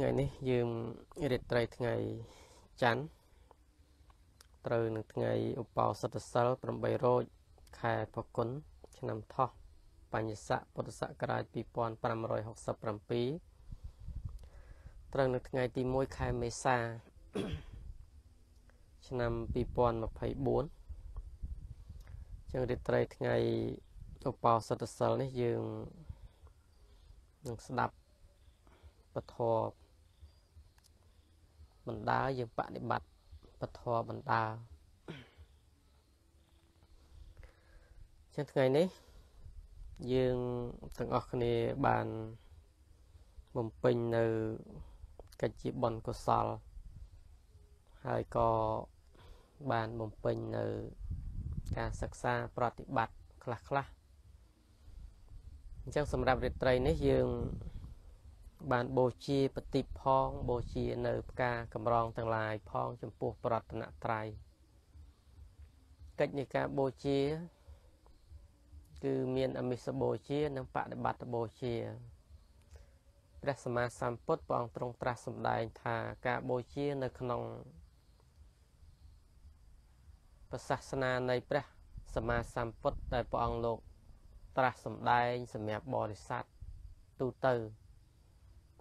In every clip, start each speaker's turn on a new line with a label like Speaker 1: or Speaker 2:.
Speaker 1: ថ្ងៃនេះយើងរាត្រីថ្ងៃច័ន្ទត្រូវនឹងថ្ងៃឧបោសថសិល8រោចខែផគុណឆ្នាំថោះបញ្ញស័កពុទ្ធសករាជ2567ត្រូវនៅថ្ងៃទី1ខែមេសា ឆ្នាំ2024ចឹងរាត្រីថ្ងៃឧបោសថសិលនេះយើងនឹងស្ដាប់ពធ បណ្ដាយើងបដិបត្តិពធបណ្ដាចឹងថ្ងៃនេះ យើងទាំងអស់គ្នាបានបំពេញនៅកិច្ចជាបុណ្យកុសល ហើយក៏បានបំពេញនៅការសិក្សាប្រតិបត្តិខ្លះខ្លះអញ្ចឹងសម្រាប់រាត្រីនេះយើង បានបូជាបតិផងបូជានៅផ្កាកម្រងទាំងឡាយផងចំពោះប្រតនត្រ័យកិច្ចនៃការបូជា គឺមានអមិសបូជា និងបដិបត្តិបូជាព្រះសម្មាសម្ពុទ្ធព្រះអង្គទ្រង់ត្រាស់សម្ដែងថាការបូជានៅក្នុងព្រះសាសនានៃព្រះសម្មាសម្ពុទ្ធដែលព្រះអង្គលោកត្រាស់សម្ដែងសម្រាប់បរិស័ទទូទៅ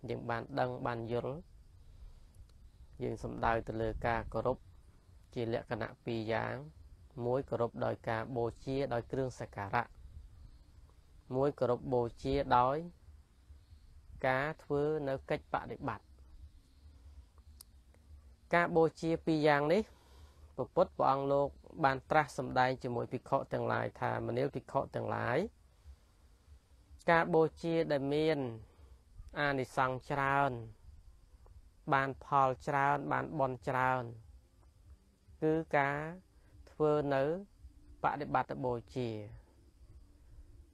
Speaker 1: យើងបានដឹងបានយល់យើងសំដៅទៅលើការគោរពជាលក្ខណៈពីរយ៉ាងមួយគោរពដោយការបូជាដោយគ្រឿងសក្ការៈមួយគោរពបូជាដោយការធ្វើនៅកិច្ចបដិបត្តិការបូជាពីរយ៉ាងនេះពពុទ្ធព្រះអង្គលោក បានត្រាស់សម្ដែងជាមួយភិក្ខុទាំងឡាយថាមនាលភិក្ខុទាំងឡាយការបូជាដែលមាន អានិសង្សច្រើន បានផលច្រើន បានបន់ច្រើន គឺការធ្វើនៅបដិបត្តិបូជា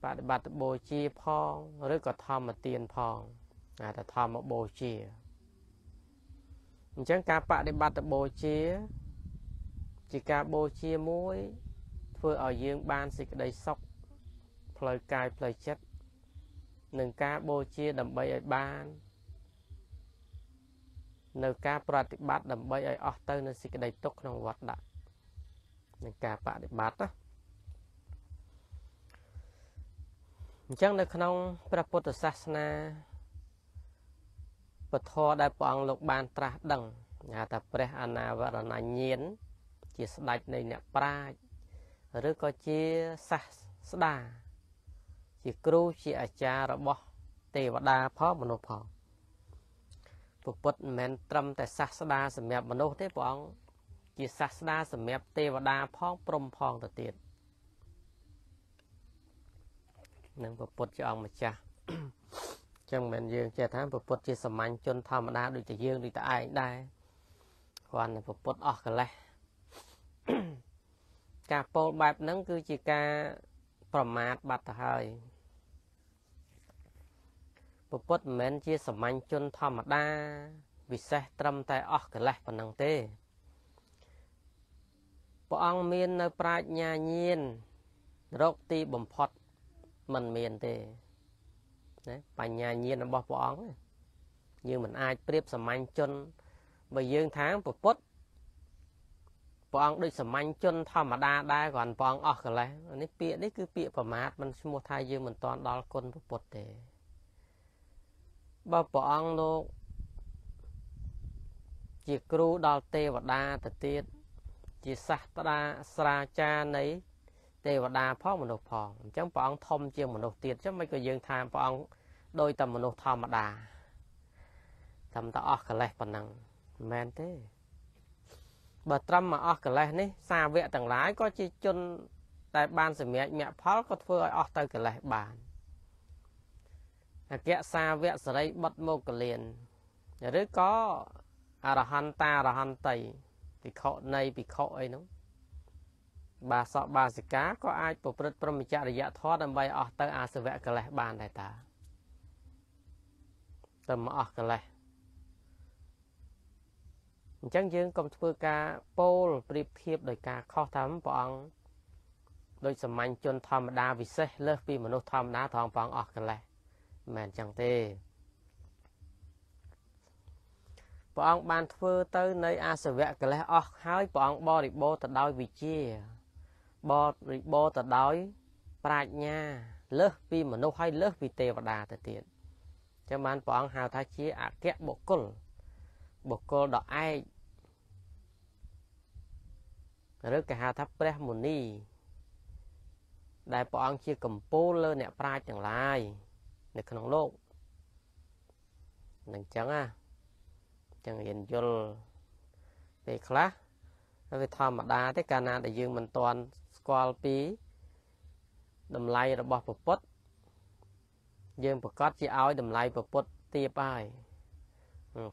Speaker 1: បដិបត្តិបូជាផងឬក៏ធម្មទានផងអាថាធម្មបូជាអញ្ចឹងការបដិបត្តិបូជា ជាការបូជាមួយធ្វើឲ្យយើងបានសេចក្តីសុខផ្លូវកាយផ្លូវចិត្ត នឹងការបូជាដើម្បីឲ្យបាន នៅការប្រតិបត្តិដើម្បីឲ្យអស់ទៅនៅសេចក្តីទុកក្នុងវត្តដាក់នឹងការបដិបត្តិណាអញ្ចឹងនៅក្នុងព្រះពុទ្ធសាសនាពធដែលព្រះអង្គលោកបានត្រាស់ដឹងហៅថាព្រះអនាវរណញ្ញាណជាស្ដេចនៃអ្នកប្រាជ្ញឬក៏ជាសាស្តា ជាគ្រូជាអាចារ្យរបស់ទេវតាផងមនុស្សផងពុទ្ធមិនមែនត្រឹមតែសាស្តាសម្រាប់មនុស្សទេព្រះអង្គជាសាស្តាសម្រាប់ទេវតាផងព្រំផងទៅទៀតនឹងពុទ្ធជាអង្គម្ចាស់ចឹងមិនយើងចេះថាពុទ្ធជាសាមញ្ញជនធម្មតាដូចតែយើងដូចតែឯងដែរគ្រាន់តែពុទ្ធអស់កលេសការពោលបែបហ្នឹងគឺជាការប្រមាថបាត់ទៅហើយ ពុទ្ធមិនមែនជាសាមញ្ញជនធម្មតាវិសេសត្រឹមតែអស់កិលេសប៉ុណ្ណឹងទេព្រះអង្គមាននៅប្រាជ្ញាញាណរកទីបំផុតមិនមានទេណាបញ្ញាញាណរបស់ព្រះអង្គយើងមិនអាចប្រៀបសាមញ្ញជនបើយើងថាពុទ្ធព្រះអង្គដូចសាមញ្ញជនធម្មតាដែរគ្រាន់ព្រះអង្គអស់កិលេសនេះពាក្យនេះគឺពាក្យប្រមាថមិនឈ្មោះថាយើងមិនតាន់ដល់គុណពុទ្ធទេ បើព្រះអង្គលោកជាគ្រូដល់ទេវតាទៅទៀតជាសាស្ត្រាស្រាចារ្យនៃទេវតាផងមនុស្សផងអញ្ចឹងព្រះអង្គធំជាងមនុស្សទៀតអញ្ចឹងមិនក៏យើងថាព្រះអង្គដោយតែមនុស្សធម្មតាត្រឹមតែអស់កិលេសប៉ុណ្ណឹងមិនមែនទេបើត្រឹមមកអស់កិលេសនេះសាវកទាំងឡាយក៏ជាជនតែបានសម្រេចមគ្គផលក៏ធ្វើឲ្យអស់ទៅកិលេសបាន អគ្គសាវកសរិបុត្រមកលៀនឬក៏អរហន្តាអរហន្តីភិក្ខុនៃភិក្ខុអីនោះបាសកបាសិកាក៏អាចប្រព្រឹត្តព្រមចរិយធម៌ដើម្បីអស់ទៅអាសវៈកិលេសបានដែរតាតែមកអស់កិលេសអញ្ចឹងយើងកុំធ្វើការពោលប្រៀបធៀបដោយការខុសតាមព្រះអង្គដោយសាមញ្ញជនធម្មតាវិសេសលើសពីមនុស្សធម្មតាត្រង់ព្រះអង្គអស់កិលេស មែនចឹងទេព្រះអង្គបានធ្វើទៅនៃអាសវៈកិលេសអស់ហើយព្រះអង្គបរិបូរទៅដោយវិជាបរិបូរទៅដោយប្រាជ្ញាលើសពីមនុស្សហើយលើសពីទេវតាទៅទៀតចឹងបានព្រះអង្គហៅថាជាអគ្គបុគ្គលបុគ្គលដ៏ឯកឬគេហៅថាព្រះមុនីដែលព្រះអង្គជាកម្ពូលលើអ្នកប្រាជ្ញទាំងឡាយ នៅក្នុងលោកនឹងចឹងណាចឹងរៀនយល់ពេលខ្លះវាធម្មតាទេកាលណាដែលយើងមិនទាន់ស្គាល់ពីតម្លៃរបស់ពពុទ្ធយើងប្រកាសជាឲ្យតម្លៃពពុទ្ធទៀបហើយ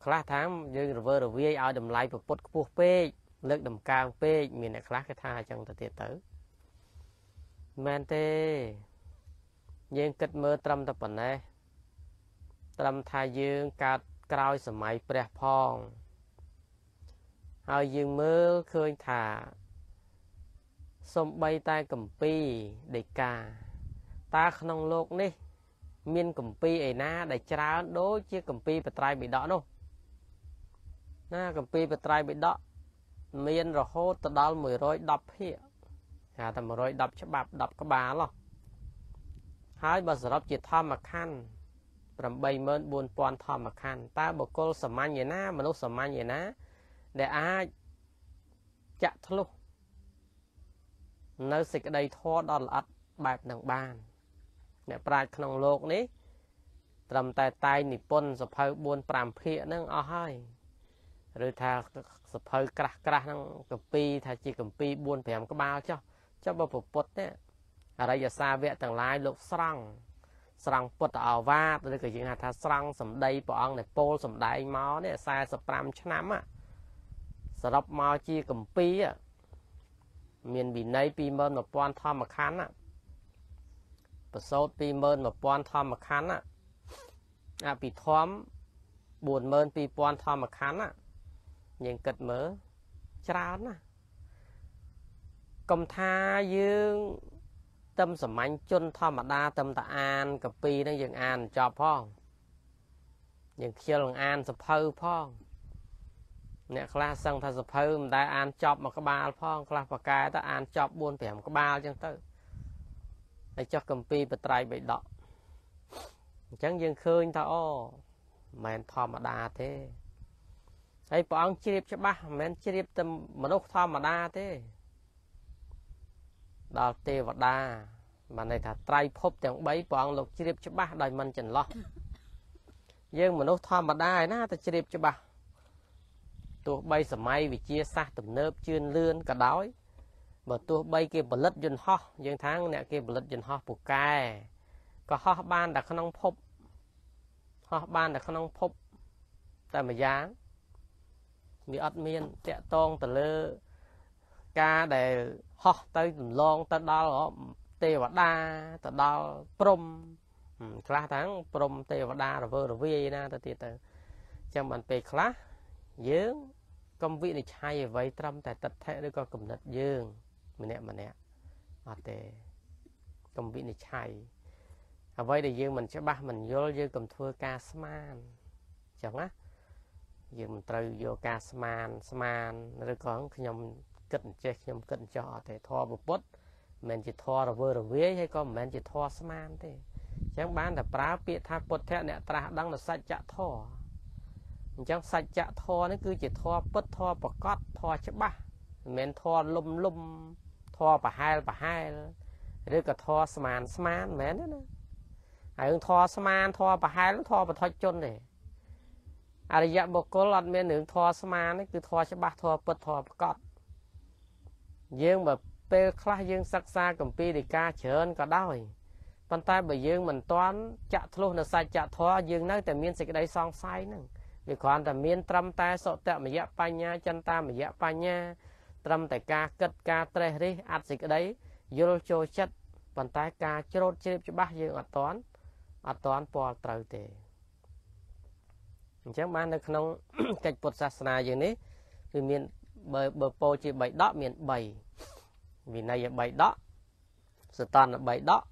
Speaker 1: ខ្លះថាយើងរវើរវាយឲ្យតម្លៃពពុទ្ធខ្ពស់ពេកលើកដំកើងពេកមានអ្នកខ្លះគេថាអញ្ចឹងទៅទៀតទៅមែនទេ យើងគិតមើលត្រឹមតែប៉ុណ្ណេះត្រឹមថាយើងកើតក្រោយសម័យព្រះផងហើយយើងមើលឃើញថាសំបីតែកម្ពីដេកាតើក្នុងโลกនេះ មានកម្ពីឯណាដែលច្រើនដូចជាកម្ពីបត្រៃបិដកនោះណាកម្ពីបត្រៃបិដកមានរហូតទៅដល់110ភាគហៅថា110ច្បាប់10ក្បាលហើ យបើសរុបជាធម្មខណ្ឌ84000ធម្មខណ្ឌតើបុគ្គលសាមញ្ញឯណា មនុស្សសាមញ្ញឯណា ដែលអាចចាក់ធ្លុះនៅសេចក្តីធម៌ដ៏ល្អិតបែបនឹងបាន អ្នកប្រាជ្ញក្នុងโลกនេះ ត្រឹមតែតែងនិពន្ធសភៅ4 5ភាគហ្នឹងអស់ហើយឬថាសភៅក្រាស់ក្រាស់ហ្នឹងកម្ពីថាជាកម្ពី4 5ក្បាលចុះចុះបើពុទ្ធនេះ អរិយសាវៈទាំងឡាយលោកស្រង់ស្រង់ពុទ្ធអាវាទឬក៏យើងហៅថាស្រង់សម្ដីព្រះអង្គនៃពោលសម្ដែងមកនេះ45ឆ្នាំសរុបមកជាកម្ពីមានវិន័យ21000ធម្មខណ្ឌប្រសោត21000ធម្មខណ្ឌអភិធម្ម42000ធម្មខណ្ឌយើងគិតមើលច្រើនណាកុំថាយើង ទឹមសាមញ្ញជនធម្មតាទឹមតាអានកពីហ្នឹងយើងអានចប់ផងយើងខ្ជិលនឹងអានសភៅផងអ្នកខ្លះសឹងថាសភៅមិនដែលអានចប់មួយក្បាលផងខ្លះប្រកែទៅអានចប់4 5ក្បាលអញ្ចឹងទៅហើយចុះកម្ពីបត្រៃបិដកអញ្ចឹងយើងឃើញថាអូមិនមែនធម្មតាទេហើយព្រះអង្គជ្រាបច្បាស់មិនមែនជ្រាបតែមនុស្សធម្មតាទេ ដល់ទេវតាបានន័យថាត្រៃភពទាំង3ព្រះអង្គលោកជ្រាបច្បាស់ដោយមិនចន្លោះយើងមនុស្សធម្មតាឯណាតែជ្រាបច្បាស់ទោះបីសម័យវិជាសាស្ត្រទំនើបជឿនលឿនក៏ដោយបើទោះបីគេផលិតយន្តហោះយើងថាអ្នកគេផលិតយន្តហោះពូកែក៏ហោះបានតែក្នុងភពហោះបានតែក្នុងភពតែម្យ៉ាងវាអត់មានតកតងទៅលើ ការដែលហោះទៅរំលងទៅដល់ទេវតាទៅដល់ព្រំខ្លះទាំងព្រំទេវតារវើរវាយណាទៅទៀតទៅចាំបានពេលខ្លះយើងកុំវិនិច្ឆ័យអ្វីត្រឹមតែតដ្ឋិឬក៏គំនិតយើង ម្នាក់ម្នាក់អត់ទេកុំវិនិច្ឆ័យអ្វីដែលយើងមិនច្បាស់មិនយល់យើងកុំធ្វើការស្មានអញ្ចឹងណាយើងមិនត្រូវយកការស្មានស្មានឬក៏ខ្ញុំ គិតអញ្ចេះខ្ញុំគិតអញ្ចោះអត់ទេធម៌ពុទ្ធមិនមែនជាធម៌រវើរវាយហើយក៏មិនមែនជាធម៌ស្មានទេអញ្ចឹងបានតែប្រើពាក្យថាពុទ្ធៈអ្នកត្រាស់ដឹងនៅសច្ចធម៌អញ្ចឹងសច្ចធម៌នេះគឺជាធម៌ពិតធម៌ប្រកបធម៌ច្បាស់មិនមែនធម៌លុំលុំធម៌ប្រហែលប្រហែលឬក៏ធម៌ស្មានស្មានមិនមែនទេណាហើយធម៌ស្មានធម៌ប្រហែលធម៌បថុជជនទេអរិយបុគ្គលអត់មានរឿងធម៌ស្មានទេគឺធម៌ច្បាស់ធម៌ពិតធម៌ប្រកប យើងបើពេលខ្លះយើងសិក្សាកម្ពីដីកាច្រើនក៏ដោយប៉ុន្តែបើយើងមិនទាន់ចាក់ធ្លុះនៅសច្ចធម៌យើងនៅតែមានសេចក្តីសង្ស័យហ្នឹងវាគ្រាន់តែមានត្រឹមតែសតមយៈបញ្ញាចន្តាមយៈបញ្ញា ត្រឹមតែការគិតការត្រេះរិះអត់សេចក្តីយល់ចូលចិត្តប៉ុន្តែការច្រូតជ្រាបច្បាស់យើងអត់តាន់អត់តាន់ពាល់ត្រូវទេអញ្ចឹងបាននៅក្នុងកិច្ចពុទ្ធសាសនាយើងនេះគឺមាន បើបើពោជា3ដកមាន3វិន័យ3ដកសតន3ដក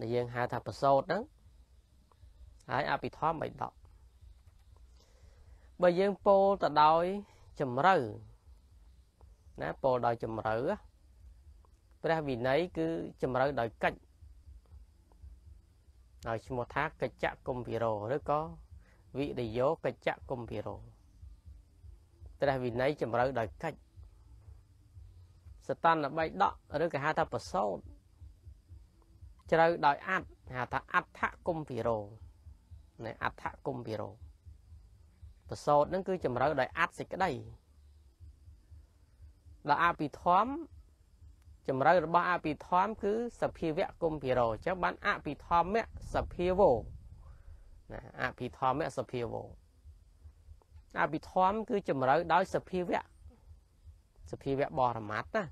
Speaker 1: ដែលយើងហៅថាប្រសោតហ្នឹងហើយអភិធម្ម3ដកបើយើងពោលទៅដោយជំរឿណាពោលដោយជំរឿព្រះវិន័យគឺជំរឿដោយកិច្ចហើយឈ្មោះថាកិច្ចគុំភិរោឬក៏វិរិយោកិច្ចគុំភិរោ ព្រះវិន័យជំរឿដោយកិច្ចសតនបៃដកឬក៏ហៅថាប្រសោតជ្រៅដោយអត្តហៅថាអដ្ឋគុំភិរោណែអដ្ឋគុំភិរោប្រសោតនឹងគឺចម្រើដោយអត្តសេចក្តីដល់អភិធម្មចម្រើរបស់អភិធម្មគឺសភាវៈគុំភិរោអញ្ចឹងបានអភិធម្មៈសភាវោណាអភិធម្មៈសភាវោ អភិធម្មគឺចម្រើដោយសភាវៈសភាវៈបរមត្តណា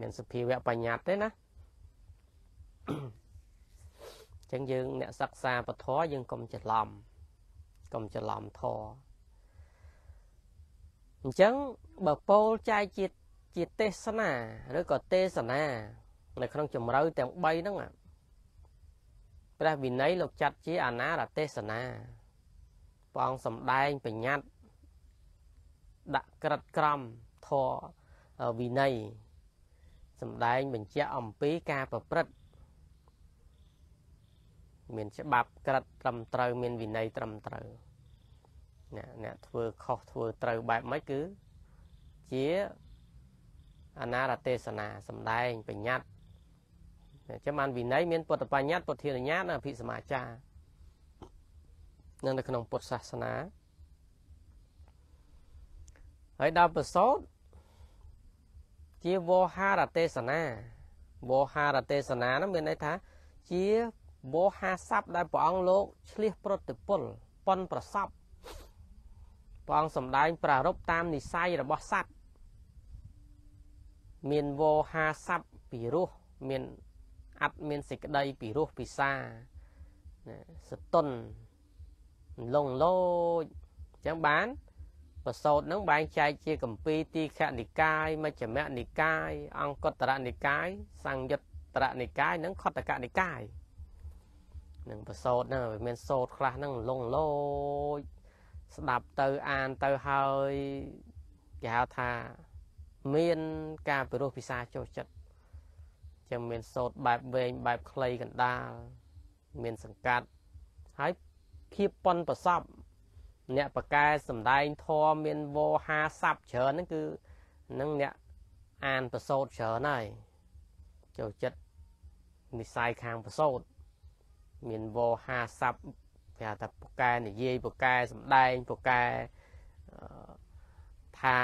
Speaker 1: មានសភាវៈបញ្ញត្តិទេណាអញ្ចឹងយើងអ្នកសិក្សាពធយើងកុំច្រឡំកុំច្រឡំធរអញ្ចឹងបើពោលចែកជាជាទេសនាឬក៏ទេសនានៅក្នុងជំរឿទាំង3ហ្នឹងព្រះវិន័យលោកចាត់ជាអនារទេសនា ព្រះអង្គសំដែងបញ្ញត្តិដាក់ក្រិតក្រមធរវិន័យសំដែងបញ្ជាក់អំពីការប្រព្រឹត្តមានច្បាប់ក្រិតត្រឹមត្រូវមានវិន័យត្រឹមត្រូវអ្នកអ្នកធ្វើខុសធ្វើត្រូវបែបម៉េចគឺជាអនារទេសនាសំដែងបញ្ញត្តិចាំបានវិន័យមានពុទ្ធបញ្ញត្តិពុទ្ធានុញ្ញាតអភិសមាចារ នៅក្នុងពុទ្ធសាសនាហើយដល់ប្រសោតជាវោហារទេសនាវោហារទេសនានោះមានន័យថា ជាវោហាស័ព្ទដែលព្រះអង្គលោកឆ្លៀសប្រតិពលប៉ុនប្រសពព្រះអង្គសម្ដែងប្រារព្ធតាមនិស័យរបស់សត្វមានវោហាស័ព្ទពីរោះមានអត់មានសេចក្តីពីរោះពិសាសតុន លងលោចអញ្ចឹងបានប្រសោតនឹងបែងចែកជាកម្ពីទីខនិកាយមជ្ឈមនិកាយ អង្គតរនិកាយសង្យុត្តរនិកាយនិងខតកនិកាយនឹងប្រសោតហ្នឹងមានសោតខ្លះហ្នឹងលងលោចស្ដាប់ទៅអានទៅហើយគេហៅថាមានការពិរោះពិសាចូលចិត្តចឹងមានសោតបែបវែងបែបខ្លីកណ្ដាលមានសង្កាត់ហើយ ភាពប៉ុនប្រសពអ្នកបកែសំដែងធម៌មានវោហាស័ព្ទច្រើនហ្នឹងគឺនឹងអ្នកអានប្រសូតច្រើនហើយចូលចិត្តនិស័យខាងប្រសូតមានវោហាស័ព្ទគេហៅថាបកែនិយាយបកែសំដែងបកែថា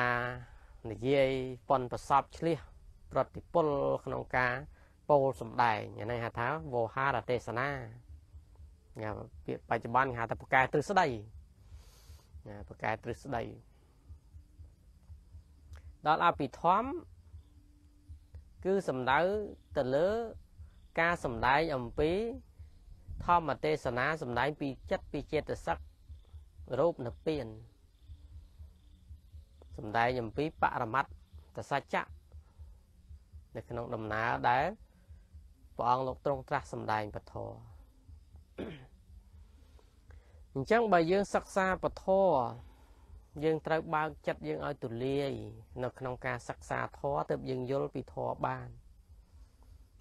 Speaker 1: និយាយប៉ុនប្រសពឆ្លៀសប្រតិពលក្នុងការពោលសំដែងនេះហៅថាវោហារទេសនា ពាក្យបច្ចុប្បន្នគេហៅថាបកែទ្រឹស្ដីណាប្រកែទ្រឹស្ដីដល់អភិធម្មគឺសំដៅទៅលើការសំដែងអំពី ធម្មទេសនាសំដែងពីចិត្តពីចេតសិករូបនិព្វានសំដែងអំពីបរមត្តសច្ចៈនៅក្នុងដំណើរដែលព្រះអង្គលោកទ្រង់ត្រាស់សម្ដែងពធ អញ្ចឹងបើយើងសិក្សាពធយើងត្រូវបើកចិត្តយើងឲ្យទូលាយនៅក្នុងការសិក្សាធម៌ទើបយើងយល់ពីធម៌បាន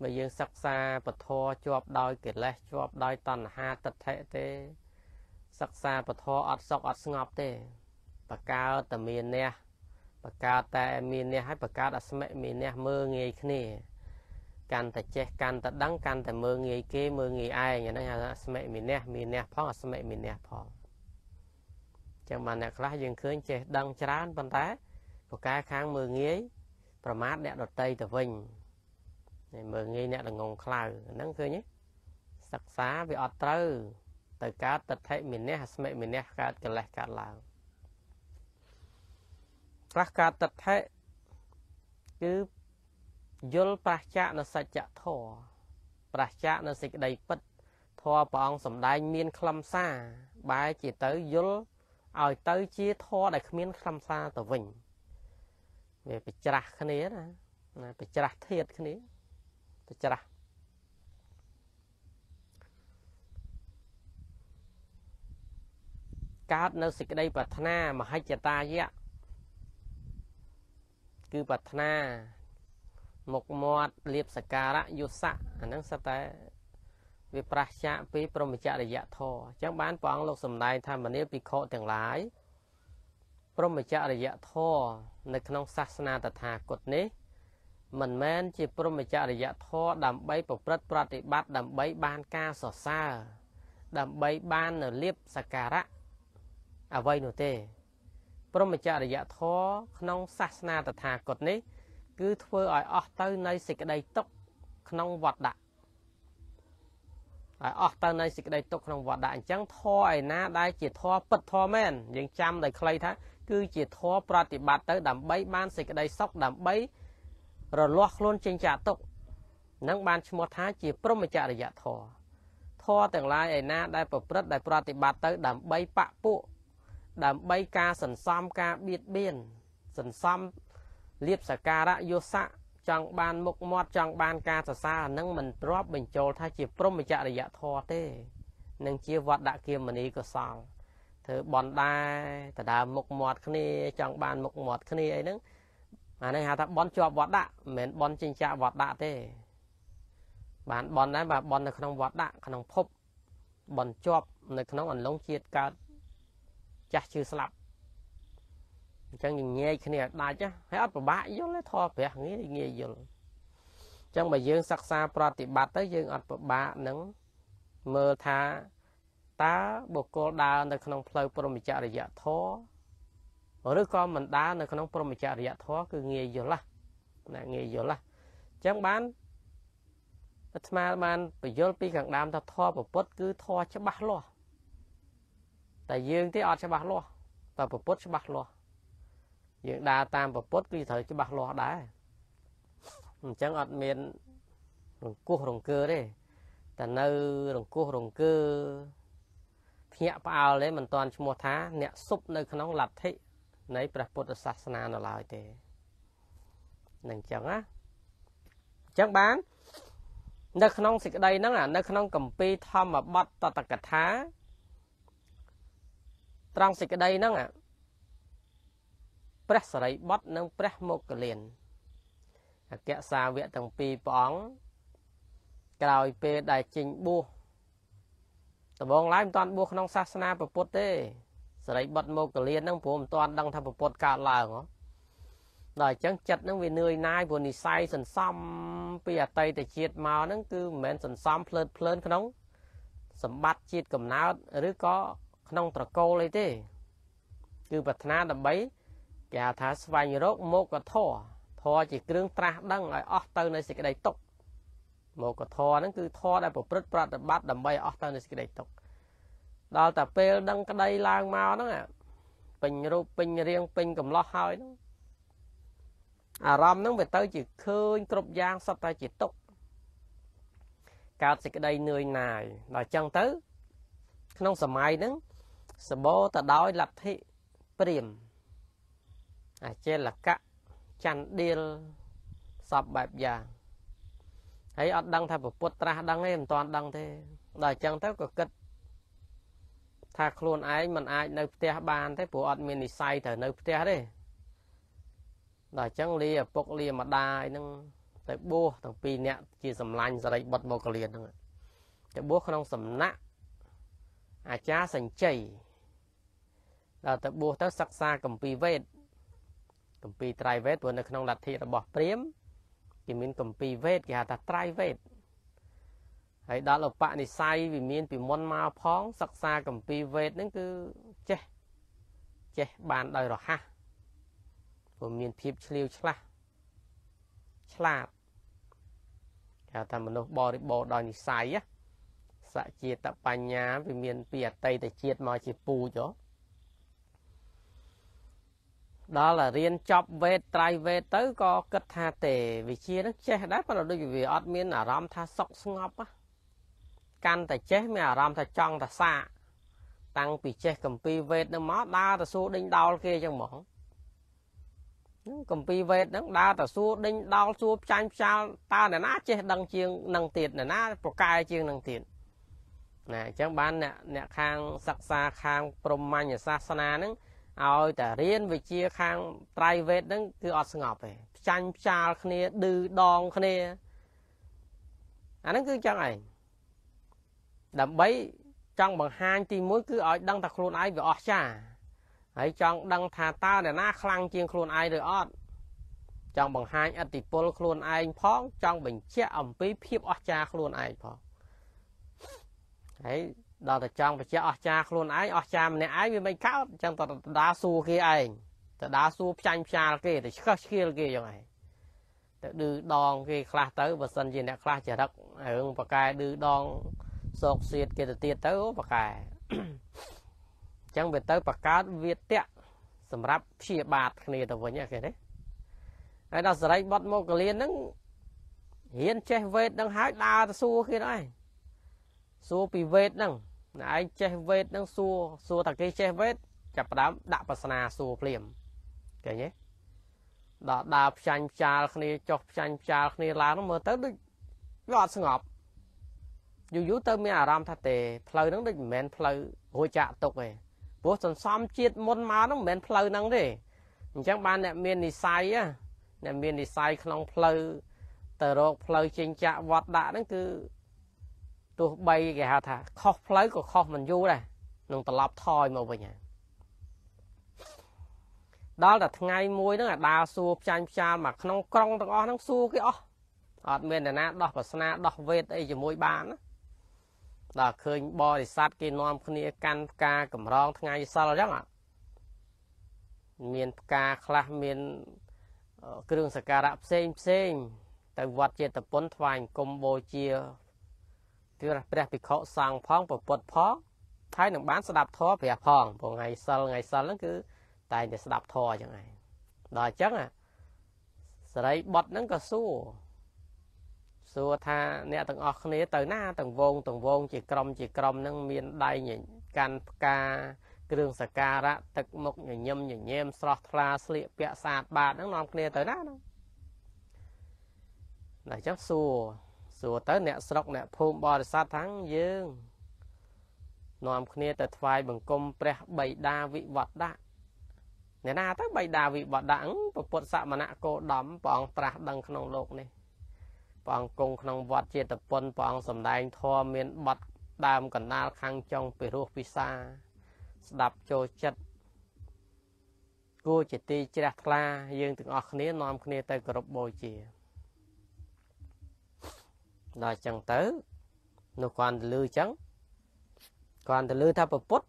Speaker 1: បើយើងសិក្សាពធជាប់ដោយកិលេសជាប់ដោយតណ្ហាទិដ្ឋិទេ សិក្សាពធអត់សុខអត់ស្ងប់ទេបកើតតែមានអ្នកបកើតតែមានអ្នកហើយបកើតអស្មិមានអ្នកមើងងាយគ្នា កាន់តែចេះកាន់តែដឹងកាន់តែមើងងាយគេមើងងាយឯងហ្នឹងហៅថាស្មិមានះមានះផងអស្មិមានះផងចឹងបានអ្នកខ្លះយើងឃើញចេះដឹងច្រើនប៉ុន្តែប្រកែខាងមើងងាយប្រមាថអ្នកដតីទៅវិញមើងងាយអ្នកល្ងងខ្លៅហ្នឹងឃើញទេសិក្សាវាអត់ត្រូវទៅកើតតថិមានះអស្មិមានះកើតកិលេសកើតឡើងខ្លះកើតតថិគឺ យល់ប្រះចាកនៅសច្ចធម៌ប្រះចាកនៅសេចក្តីពិតធម៌ព្រះអង្គសម្ដែងមានខ្លឹមសារបែរជាទៅយល់ឲ្យទៅជាធម៌ដែលគ្មានខ្លឹមសារទៅវិញវាប្រច្រាស់គ្នាណាណាប្រច្រាស់ធាតគ្នាប្រច្រាស់កើតនៅសេចក្តីប្រាថ្នាមហិច្ឆតាយៈគឺប្រាថ្នា មុខមាត់លៀបសការៈយុស័កអាហ្នឹងសិតតែវាប្រះចាកពីព្រមចរិយធម៌អញ្ចឹងបានព្រះអង្គលោកសម្ដែងថាមនាលភិក្ខុទាំងឡាយព្រមចរិយធម៌នៅក្នុងសាសនាតថាគតនេះមិនមែនជាព្រមចរិយធម៌ដើម្បីប្រព្រឹត្តប្រតិបត្តិដើម្បីបានការសរសើរដើម្បីបាននៅលៀបសការៈអ្វីនោះទេ ព្រមចរិយធម៌ក្នុងសាសនាតថាគតនេះ គឺធ្វើឲ្យអស់ទៅនៃសេចក្តីទុកក្នុងវត្តដាក់ឲ្យអស់ទៅនៃសេចក្តីទុកក្នុងវត្តដាក់អញ្ចឹងធម៌ឯណាដែលជាធម៌ពិតធម៌មែនយើងចាំដោយខ្លីថា គឺជាធម៌ប្រតិបត្តិទៅ ដើម្បីបានសេចក្តីសុខដើម្បីរលាស់ខ្លួនចេញចាកទុកនឹងបានឈ្មោះថាជាព្រមចរិយធម៌ធម៌ទាំងឡាយឯណាដែលប្រព្រឹត្តដែលប្រតិបត្តិទៅដើម្បីបពពួកដើម្បីការសន្សំការបៀតបៀនសន្សំ លៀបសការៈយោស័កចង់បានមុខមាត់ចង់បានការសរសើរនឹងមិនរាប់បញ្ចូលថាជាព្រមចរិយធម៌ទេនឹងជាវត្តដាក់គាមនីកុសលធ្វើបន់ដែរដដើមមុខមាត់គ្នាចង់បានមុខមាត់គ្នាអីហ្នឹងអានេះហៅថាបន់ជាប់វត្តដាក់មិនមែនបន់ចិញ្ចាក់វត្តដាក់ទេ បានបន់ដែរបាទបន់នៅក្នុងវត្តដាក់ក្នុងភពបន់ជាប់នៅក្នុងអន្លង់ជាតិកើតចាស់ជឿស្លាប់ អញ្ចឹងញញែកគ្នាដាច់ហើយអត់ពិបាកយល់ទេធေါ်ព្រះងាយងាយយល់អញ្ចឹងបើយើងសិក្សាប្រតិបត្តិទៅយើងអត់ពិបាកនឹងមើលថាតើបុគ្គលដើរនៅក្នុងផ្លូវព្រមចរិយធម៌ឬក៏មិនដើរនៅក្នុងព្រមចរិយធម៌គឺងាយយល់ណាងាយយល់អញ្ចឹងបានអាត្មាបានបញ្យល់ពីខាងដើមថាធម៌ពុទ្ធគឺធម៌ច្បាស់លាស់តែយើងទេអត់ច្បាស់លាស់តែពុទ្ធច្បាស់លាស់ យើងដើរតាមពុទ្ធគឺត្រូវច្បាស់លាស់ដែរអញ្ចឹងអត់មានរង្គោះរង្គើទេតែនៅរង្គោះរង្គើភ្ញាក់ផ្អើលទេមិនតាន់ឈ្មោះថា អ្នកសុបនៅក្នុងលទ្ធិនៃព្រះពុទ្ធសាសនានៅឡើយទេនឹងអញ្ចឹងណាអញ្ចឹងបាន នៅក្នុងសេចក្តីហ្នឹងនៅក្នុងកម្ពីធម្មបទតតកថាត្រង់សេចក្តីហ្នឹង ព្រះសរិបុត្រនិងព្រះមោគលានអគ្គសាវកទាំងពីរព្រះអង្គក្រោយពេលដែលចេញបួសដំបងឡើយមិនតាន់បួសក្នុងសាសនាពុទ្ធទេសរិបុត្រមោគលានហ្នឹងព្រោះមិនតាន់ដឹងថាពុទ្ធកើតឡើងហ៎ដល់អញ្ចឹងចិត្តហ្នឹងវានឿយណាយព្រោះនិស័យសន្សំពីអតីតជាតិមកហ្នឹងគឺមិនមែនសន្សំភ្លើតភ្លើនក្នុង សម្បត្តិជាតិកំណើតឬក៏ក្នុងត្រកូលអីទេ គឺប្រាថ្នាដើម្បី គេហៅថាស្វែងរកមកធរធរជាគ្រឿងត្រាស់ដឹងឲ្យអស់ទៅនៃសេចក្តីទុក្ខមកធរហ្នឹងគឺធរដែលប្រព្រឹត្តប្រតិបត្តិដើម្បីអស់ទៅនៃសេចក្តីទុក្ខដល់តែពេលដឹងក្តីឡើងមកហ្នឹងពេញរូបពេញរាងពេញកំឡោះហើយហ្នឹងអារម្មណ៍ហ្នឹងវាទៅជាឃើញគ្រប់យ៉ាងសត្វតែជាទុក្ខកើតសេចក្តីនឿយណាយដល់អញ្ចឹងទៅ ក្នុងសម័យហ្នឹងសបោទៅដោយលទ្ធិព្រាម អាចេលកៈចន្ទដៀលសពបែបយ៉ាងហើយអត់ដឹងថាពុទ្ធត្រាស់ដឹងទេមិនទាន់ដឹងទេដល់អញ្ចឹងទៅក៏គិតថាខ្លួនឯងមិនអាចនៅផ្ទះបានទេព្រោះអត់មាននិស័យត្រូវនៅផ្ទះទេដល់អញ្ចឹងលាឪពុកលាម្ដាយនឹងទៅបួសទាំងពីរនាក់ជាសម្លាញ់សរិបុតមកកលៀនហ្នឹងទៅបួសក្នុងសំណាក់អាចារ្យសញ្ជ័យដល់ទៅបួសទៅសិក្សាកម្ពីវេទ កម្ពីត្រៃវេទព្រោះនៅក្នុងលទ្ធិរបស់ព្រាហ្មណ៍គេមានកម្ពីវេទគេហៅថាត្រៃវេទហើយដល់ឧបនិស្ស័យវាមានពីមុនមកផង សិក្សាកម្ពីវេទហ្នឹងគឺចេះចេះបានដោយរហ័សព្រោះមានភាពឆ្លៀវឆ្លាស់ឆ្លាតគេហៅថាមនុស្សបរិបូរដោយនិស្ស័យសជាតិបញ្ញាវាមានពីអតីតជាតិមកជាពូចហ៎ ដល់រៀនចប់វេទត្រៃវេទទៅក៏គិតថាទេវិជានឹងចេះដែរប៉ុន្តែដូចវាអត់មានអារម្មណ៍ថាសុខស្ងប់កាន់តែចេះមានអារម្មណ៍ថាចង់តែសាកតាំងពីចេះកម្ពីវេទនឹងមកដើរទៅសួរដេញដោលគេចឹងហ្មងកម្ពីវេទហ្នឹងដើរទៅសួរដេញដោលសួរផ្ចាញ់ផ្ចាលតើអ្នកណាចេះដឹងជាងនឹងទៀតអ្នកណាប្រកែជាងនឹងទៀតណាអញ្ចឹងបានអ្នកអ្នកខាងសិក្សាខាងព្រហ្មញ្ញសាសនាហ្នឹង ឲ្យតែរៀនវិជាខាងត្រៃវេទហ្នឹងគឺអត់ស្ងប់ទេផ្ចាញ់ផ្ចាលគ្នាឌឺដងគ្នាអាហ្នឹងគឺចឹងឯងដើម្បីចង់បង្ហាញទី1គឺឲ្យដឹងថាខ្លួនឯងវាអស្ចារ្យហើយចង់ដឹងថាតើអ្នកណាខ្លាំងជាងខ្លួនឯងឬអត់ចង់បង្ហាញអតិពលខ្លួនឯងផងចង់បញ្ជាក់អំពីភាពអស្ចារ្យខ្លួនឯងផងហើយ ដល់តែចង់បញ្ជាក់អស្ចារ្យខ្លួនឯងអស្ចារ្យម្នាក់ឯងវាមិនកើតអញ្ចឹងតដាសួរគេឯងតដាសួរផ្ចាញ់ផ្ចាលគេទៅឆ្កឹះឆ្កៀលគេយ៉ាងឯងទៅឌឺដងគេខ្លះទៅបើសិនជាអ្នកខ្លះចរិតរឿងបកែឌឺដងសោកសៀតគេទៅទៀតទៅបកែអញ្ចឹងវាទៅបកើតវាតៈសម្រាប់ព្យាបាទគ្នាទៅវិញគេទេហើយដល់សរិបុតមកកលៀនហ្នឹងរៀនចេះវេទហ្នឹងហើយដើរទៅសួរគេដែរសួរពីវេទហ្នឹង ឯងចេះវេទហ្នឹងសួរសួរថាគេចេះវេទចាប់ផ្ដើមដាក់ប្រស្នាសួរភ្លាមឃើញទេដល់ដើរផ្ចាញ់ផ្ចាលគ្នាចុះផ្ចាញ់ផ្ចាលគ្នាឡើងមើលទៅដូចវាអត់ស្ងប់យូរយូរទៅមានអារម្មណ៍ថាទេផ្លូវហ្នឹងដូចមិនមែនផ្លូវរួចចាក់ទុកទេព្រោះសន្សំជាតិមុនមកហ្នឹងមិនមែនផ្លូវហ្នឹងទេអញ្ចឹងបានអ្នកមាននិស័យអ្នកមាននិស័យក្នុងផ្លូវទៅរកផ្លូវចេញចាក់វត្តដាក់ហ្នឹងគឺ ទោះបីគេហៅថាខុសផ្លូវក៏ខុសមិនយូរដែរនឹងត្រឡប់ថយមកវិញហើយដល់តែថ្ងៃមួយហ្នឹងអាដើរសួរផ្ចាញ់ផ្ចាលមកក្នុងក្រុងទាំងអស់ហ្នឹងសួរគេអស់អត់មានអ្នកណាដោះប្រស្នាដោះវេទអីជាមួយបានណាដល់ឃើញបរិស័ទគេនាំគ្នាកាន់ផ្កាកម្រងថ្ងៃសិលអញ្ចឹងមានផ្កាខ្លះមានគ្រឿងសក្ការៈផ្សេងផ្សេង ទៅវត្តចេតពុនថ្វាយអង្គមបូជាគឺ ព្រះភិក្ខុសង្ឃផងប្រពុតផងហើយនឹងបានស្ដាប់ធម៌ព្រះផងព្រោះថ្ងៃសិលថ្ងៃសិលហ្នឹងគឺតែងតែស្ដាប់ធម៌អញ្ចឹងហើយដល់អញ្ចឹងសរីបុតហ្នឹងក៏សួរសួរថាអ្នកទាំងអស់គ្នាទៅណាទាំងវងទាំងវងជាក្រុមជាក្រុមហ្នឹងមានដៃកាន់ផ្កាគ្រឿងសក្ការៈទឹកមុខញញឹមញញែមស្រស់ថ្លាស្លៀកពាក់ស្អាតបាតហ្នឹងនាំគ្នាទៅណាហ្នឹងតែអញ្ចឹងសួរ សួរទៅអ្នកស្រុកអ្នកភូមិបរិស័ទថាងយើងនាំគ្នាទៅថ្វាយបង្គំព្រះបិតាវិវត្តៈអ្នកណាទៅបិតាវិវត្តៈពពុទ្ធសមណៈគោដំព្រះអង្គត្រាស់ដឹងក្នុងโลกនេះព្រះអង្គគង់ក្នុងវត្តចេតពុនព្រះអង្គសម្ដែងធម៌មានបត់ដើមកណ្ដាលខាងចុងពិរោះពិសាស្ដាប់ចូលចិត្តគួរជាទីជ្រះថ្លាយើងទាំងអស់គ្នានាំគ្នាទៅគោរពបូជា ដល់អញ្ចឹងទៅនោះគាត់ទៅលឺអញ្ចឹងគាត់ទៅលឺថាពពុទ្ធ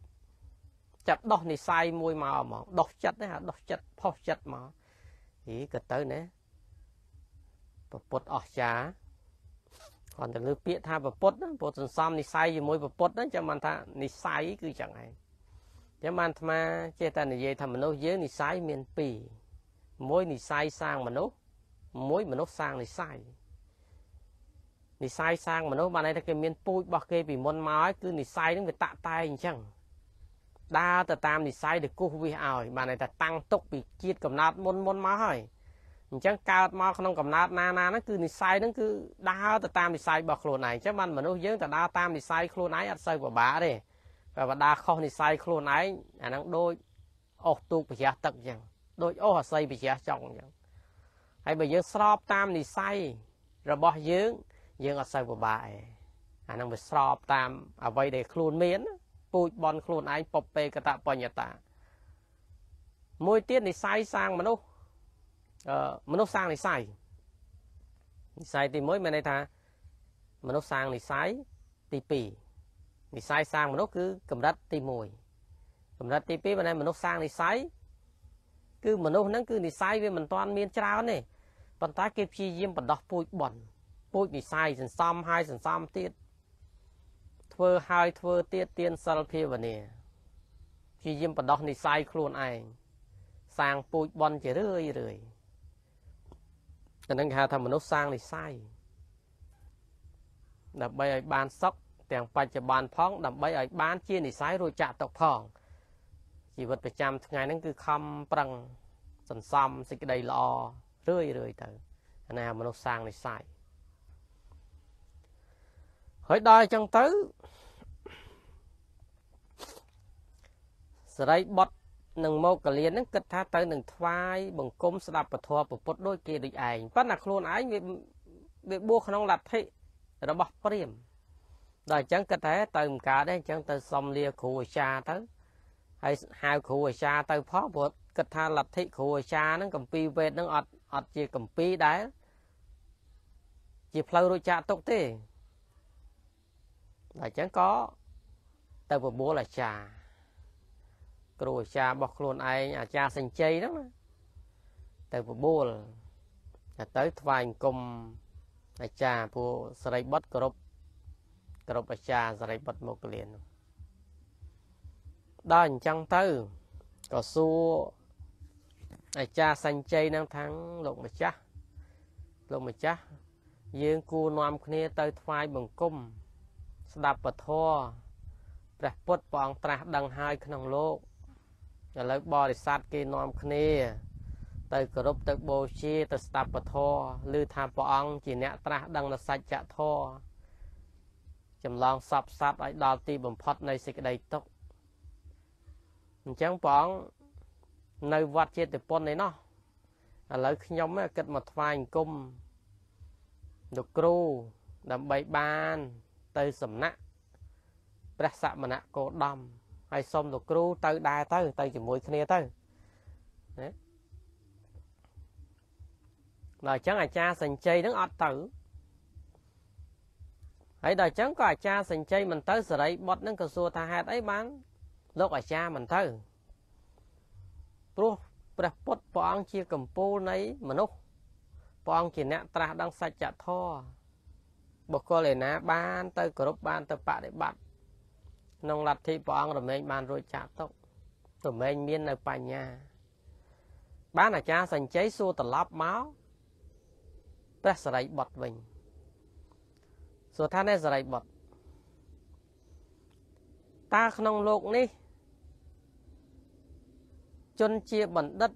Speaker 1: ចាប់ដោះនិស័យមួយមកហ្មងដោះចិត្តណាដោះចិត្តផុសចិត្តមកហីក៏ទៅណាពពុទ្ធអស្ចារ្យគាត់ទៅលើពាក្យថាពពុទ្ធណាពុទ្ធសន្សំនិស័យជាមួយពពុទ្ធហ្នឹងចាំបានថានិស័យគឺចឹងឯងចាំបានអាត្មាចេះតែនិយាយថាមនុស្សយើងនិស័យមាន2មួយនិស័យសាងមនុស្សមួយមនុស្សសាងនិស័យ និស័យសាងមនុស្សបានន័យថាគេមានពូជរបស់គេពីមុនមកហើយគឺនិស័យនឹងវាតាក់តែអញ្ចឹងដើរទៅតាមនិស័យដែលគូសវាឲ្យបានន័យថាតាំងទុកពីជាតិកំណត់មុនមុនមកហើយអញ្ចឹងកើតមកក្នុងកំណត់ណាណាហ្នឹងគឺនិស័យហ្នឹងគឺដើរទៅតាមនិស័យរបស់ខ្លួនឯងអញ្ចឹងបានមនុស្សយើងទៅដើរតាមនិស័យខ្លួនឯងអត់សូវពិបាកទេបើបដាខុសនិស័យខ្លួនឯងអាហ្នឹងដូចអស់ទូកប្រជ្រះទឹកអញ្ចឹងដូចអស់អាស័យប្រជ្រះចង់អញ្ចឹងហើយបើយើងស្របតាមនិស័យរបស់យើង យើងអត់សូវពិបាកឯងអានឹងវាស្របតាមអ្វីដែលខ្លួនមានពូជបនខ្លួនឯងពពេកតបញ្ញតា មួយទៀតនិស័យសាងមនុស្សអឺមនុស្សសាងនិស័យនិស័យទី1មានន័យថាមនុស្សសាងនិស័យទី2និស័យសាងមនុស្សគឺកម្រិតទី1កម្រិតទី2មានន័យមនុស្សសាងនិស័យគឺមនុស្សហ្នឹងគឺនិស័យវាមិនទាន់មានច្រើនទេប៉ុន្តែគេព្យាយាមបណ្ដោះពូជបន ពូជនិស័យសន្សំហើយសន្សំទៀតធ្វើហើយធ្វើទៀតទៀនសិលភាវនាព្យាយាមបដោះនិស័យខ្លួនឯងសាងពូជបនជារឿយរឿយអានឹងគេហៅថាមនុស្សសាងនិស័យដើម្បីឲ្យបានសុខទាំងបច្ចុប្បន្នផង ដើម្បីឲ្យបានជានិស័យរួចចាក់ទុកផងជីវិតប្រចាំថ្ងៃហ្នឹងគឺខំប្រឹងសន្សំសេចក្តីល្អរឿយរឿយទៅអានេះមនុស្សសាងនិស័យ ហើយដល់អញ្ចឹងទៅសរីបុតនឹងមកកលៀនហ្នឹងគិតថាទៅនឹងថ្វាយបង្គំស្ដាប់ពធពុទ្ធដូចគេដូចឯងប៉ុន្តែខ្លួនឯងវាវាបួសក្នុងលទ្ធិរបស់ព្រាហ្មណ៍ដល់អញ្ចឹងគិតថាទៅមិនកើតទេអញ្ចឹងទៅសុំលាគ្រូអាចារ្យទៅហើយហៅគ្រូអាចារ្យទៅផងព្រោះគិតថាលទ្ធិគ្រូអាចារ្យហ្នឹងកម្ពីវេទហ្នឹងអត់អត់ជាកម្ពីដែរជាផ្លូវរួចចាកទុកទេ ដល់អញ្ចឹងក៏ទៅបបួលអាចារ្យគ្រូអាចារ្យរបស់ខ្លួនឯងអាចារ្យសញ្ជ័យហ្នឹងណាទៅបបួលទៅថ្វាយអង្គមអាចារ្យពួកសរិបុត្រគោរពគោរពអាចារ្យសរិបុត្រមកលៀនដល់អញ្ចឹងទៅក៏សួរអាចារ្យសញ្ជ័យនឹងថាងលោកម្ចាស់លោកម្ចាស់យើងគួរនាំគ្នាទៅថ្វាយបង្គំ ស្ដាប់ពធព្រះពុទ្ធព្រះអង្គត្រាស់ដឹងហើយក្នុងលោកឥឡូវបរិស័ទគេនាំគ្នា ទៅគោរពទៅបូជាទៅស្ដាប់ពធឬថាព្រះអង្គជាអ្នកត្រាស់ដឹងនៅសច្ចធម៌ចម្លងសពសត្វឲ្យដល់ទីបំផុតនៃសេចក្តីទុក្ខអញ្ចឹងព្រះអង្គនៅវត្តចេតពុននេះណោះឥឡូវខ្ញុំគិតមកថ្វាយអង្គមលោកគ្រូដើម្បីបាន ទៅសំណាក់ព្រះសមណគោដមហើយសុំលោកគ្រូទៅដែរទៅ ទៅជាមួយគ្នាទៅណាដល់អញ្ចឹងអាចារ្យសញ្ជ័យនឹងអត់ទៅហើយដល់អញ្ចឹងក៏អាចារ្យសញ្ជ័យមិនទៅសេរីបុតនឹងក៏សួរថាហេតុអីបានលោកអាចារ្យមិនទៅព្រោះព្រះពុទ្ធព្រះអង្គជាកម្ពូលនៃមនុស្សព្រះអង្គជាអ្នកត្រាស់ដឹងសច្ចធម៌ បុគ្គលឯណាបានទៅគោរពបានទៅបដិបត្តិក្នុងលទ្ធិព្រះអង្គរមែងបានរួចចាកទុករមែងមាននៅបញ្ញា បានអាចារ្យសញ្ជ័យសួរត្រឡប់មកព្រះសរិបុត្រវិញសួរថានេះសរិបុត្រតើក្នុងលោកនេះ ជនជាបណ្ឌិត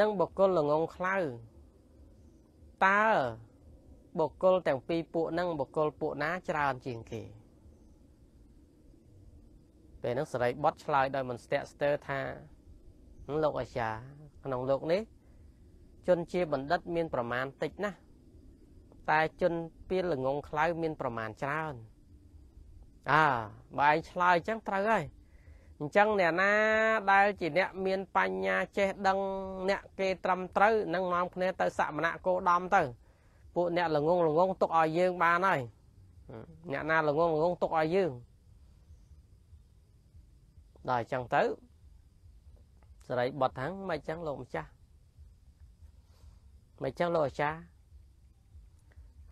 Speaker 1: និងបុគ្គលល្ងងខ្លៅតើ បុគ្គលទាំងពីរពួកនឹងបុគ្គលពួកណាច្រើនជាងគេពេលហ្នឹងសរិបុត្រឆ្លើយដោយមិនស្ទាក់ស្ទើរថាលោកអាចារ្យក្នុងលោកនេះ ជនជាបណ្ឌិតមាន ប្រមាណតិចណាស់តែជនពីល្ងងខ្លៅមាន ប្រមាណច្រើនអើបើឯងឆ្លើយអញ្ចឹងត្រូវហើយអញ្ចឹងអ្នកណាដែលជាអ្នកមានបញ្ញាចេះដឹងអ្នកគេត្រឹមត្រូវនឹងនាំគ្នាទៅសមណៈគោដំទៅ ពួកអ្នកល្ងងល្ងងទុកឲ្យយើងបានហើយអ្នកណាល្ងងល្ងងទុកឲ្យយើងដល់អញ្ចឹងទៅសរីបត់ថាំងមិនអញ្ចឹងលោកម្ចាស់មិនអញ្ចឹងលោកអាចារ្យ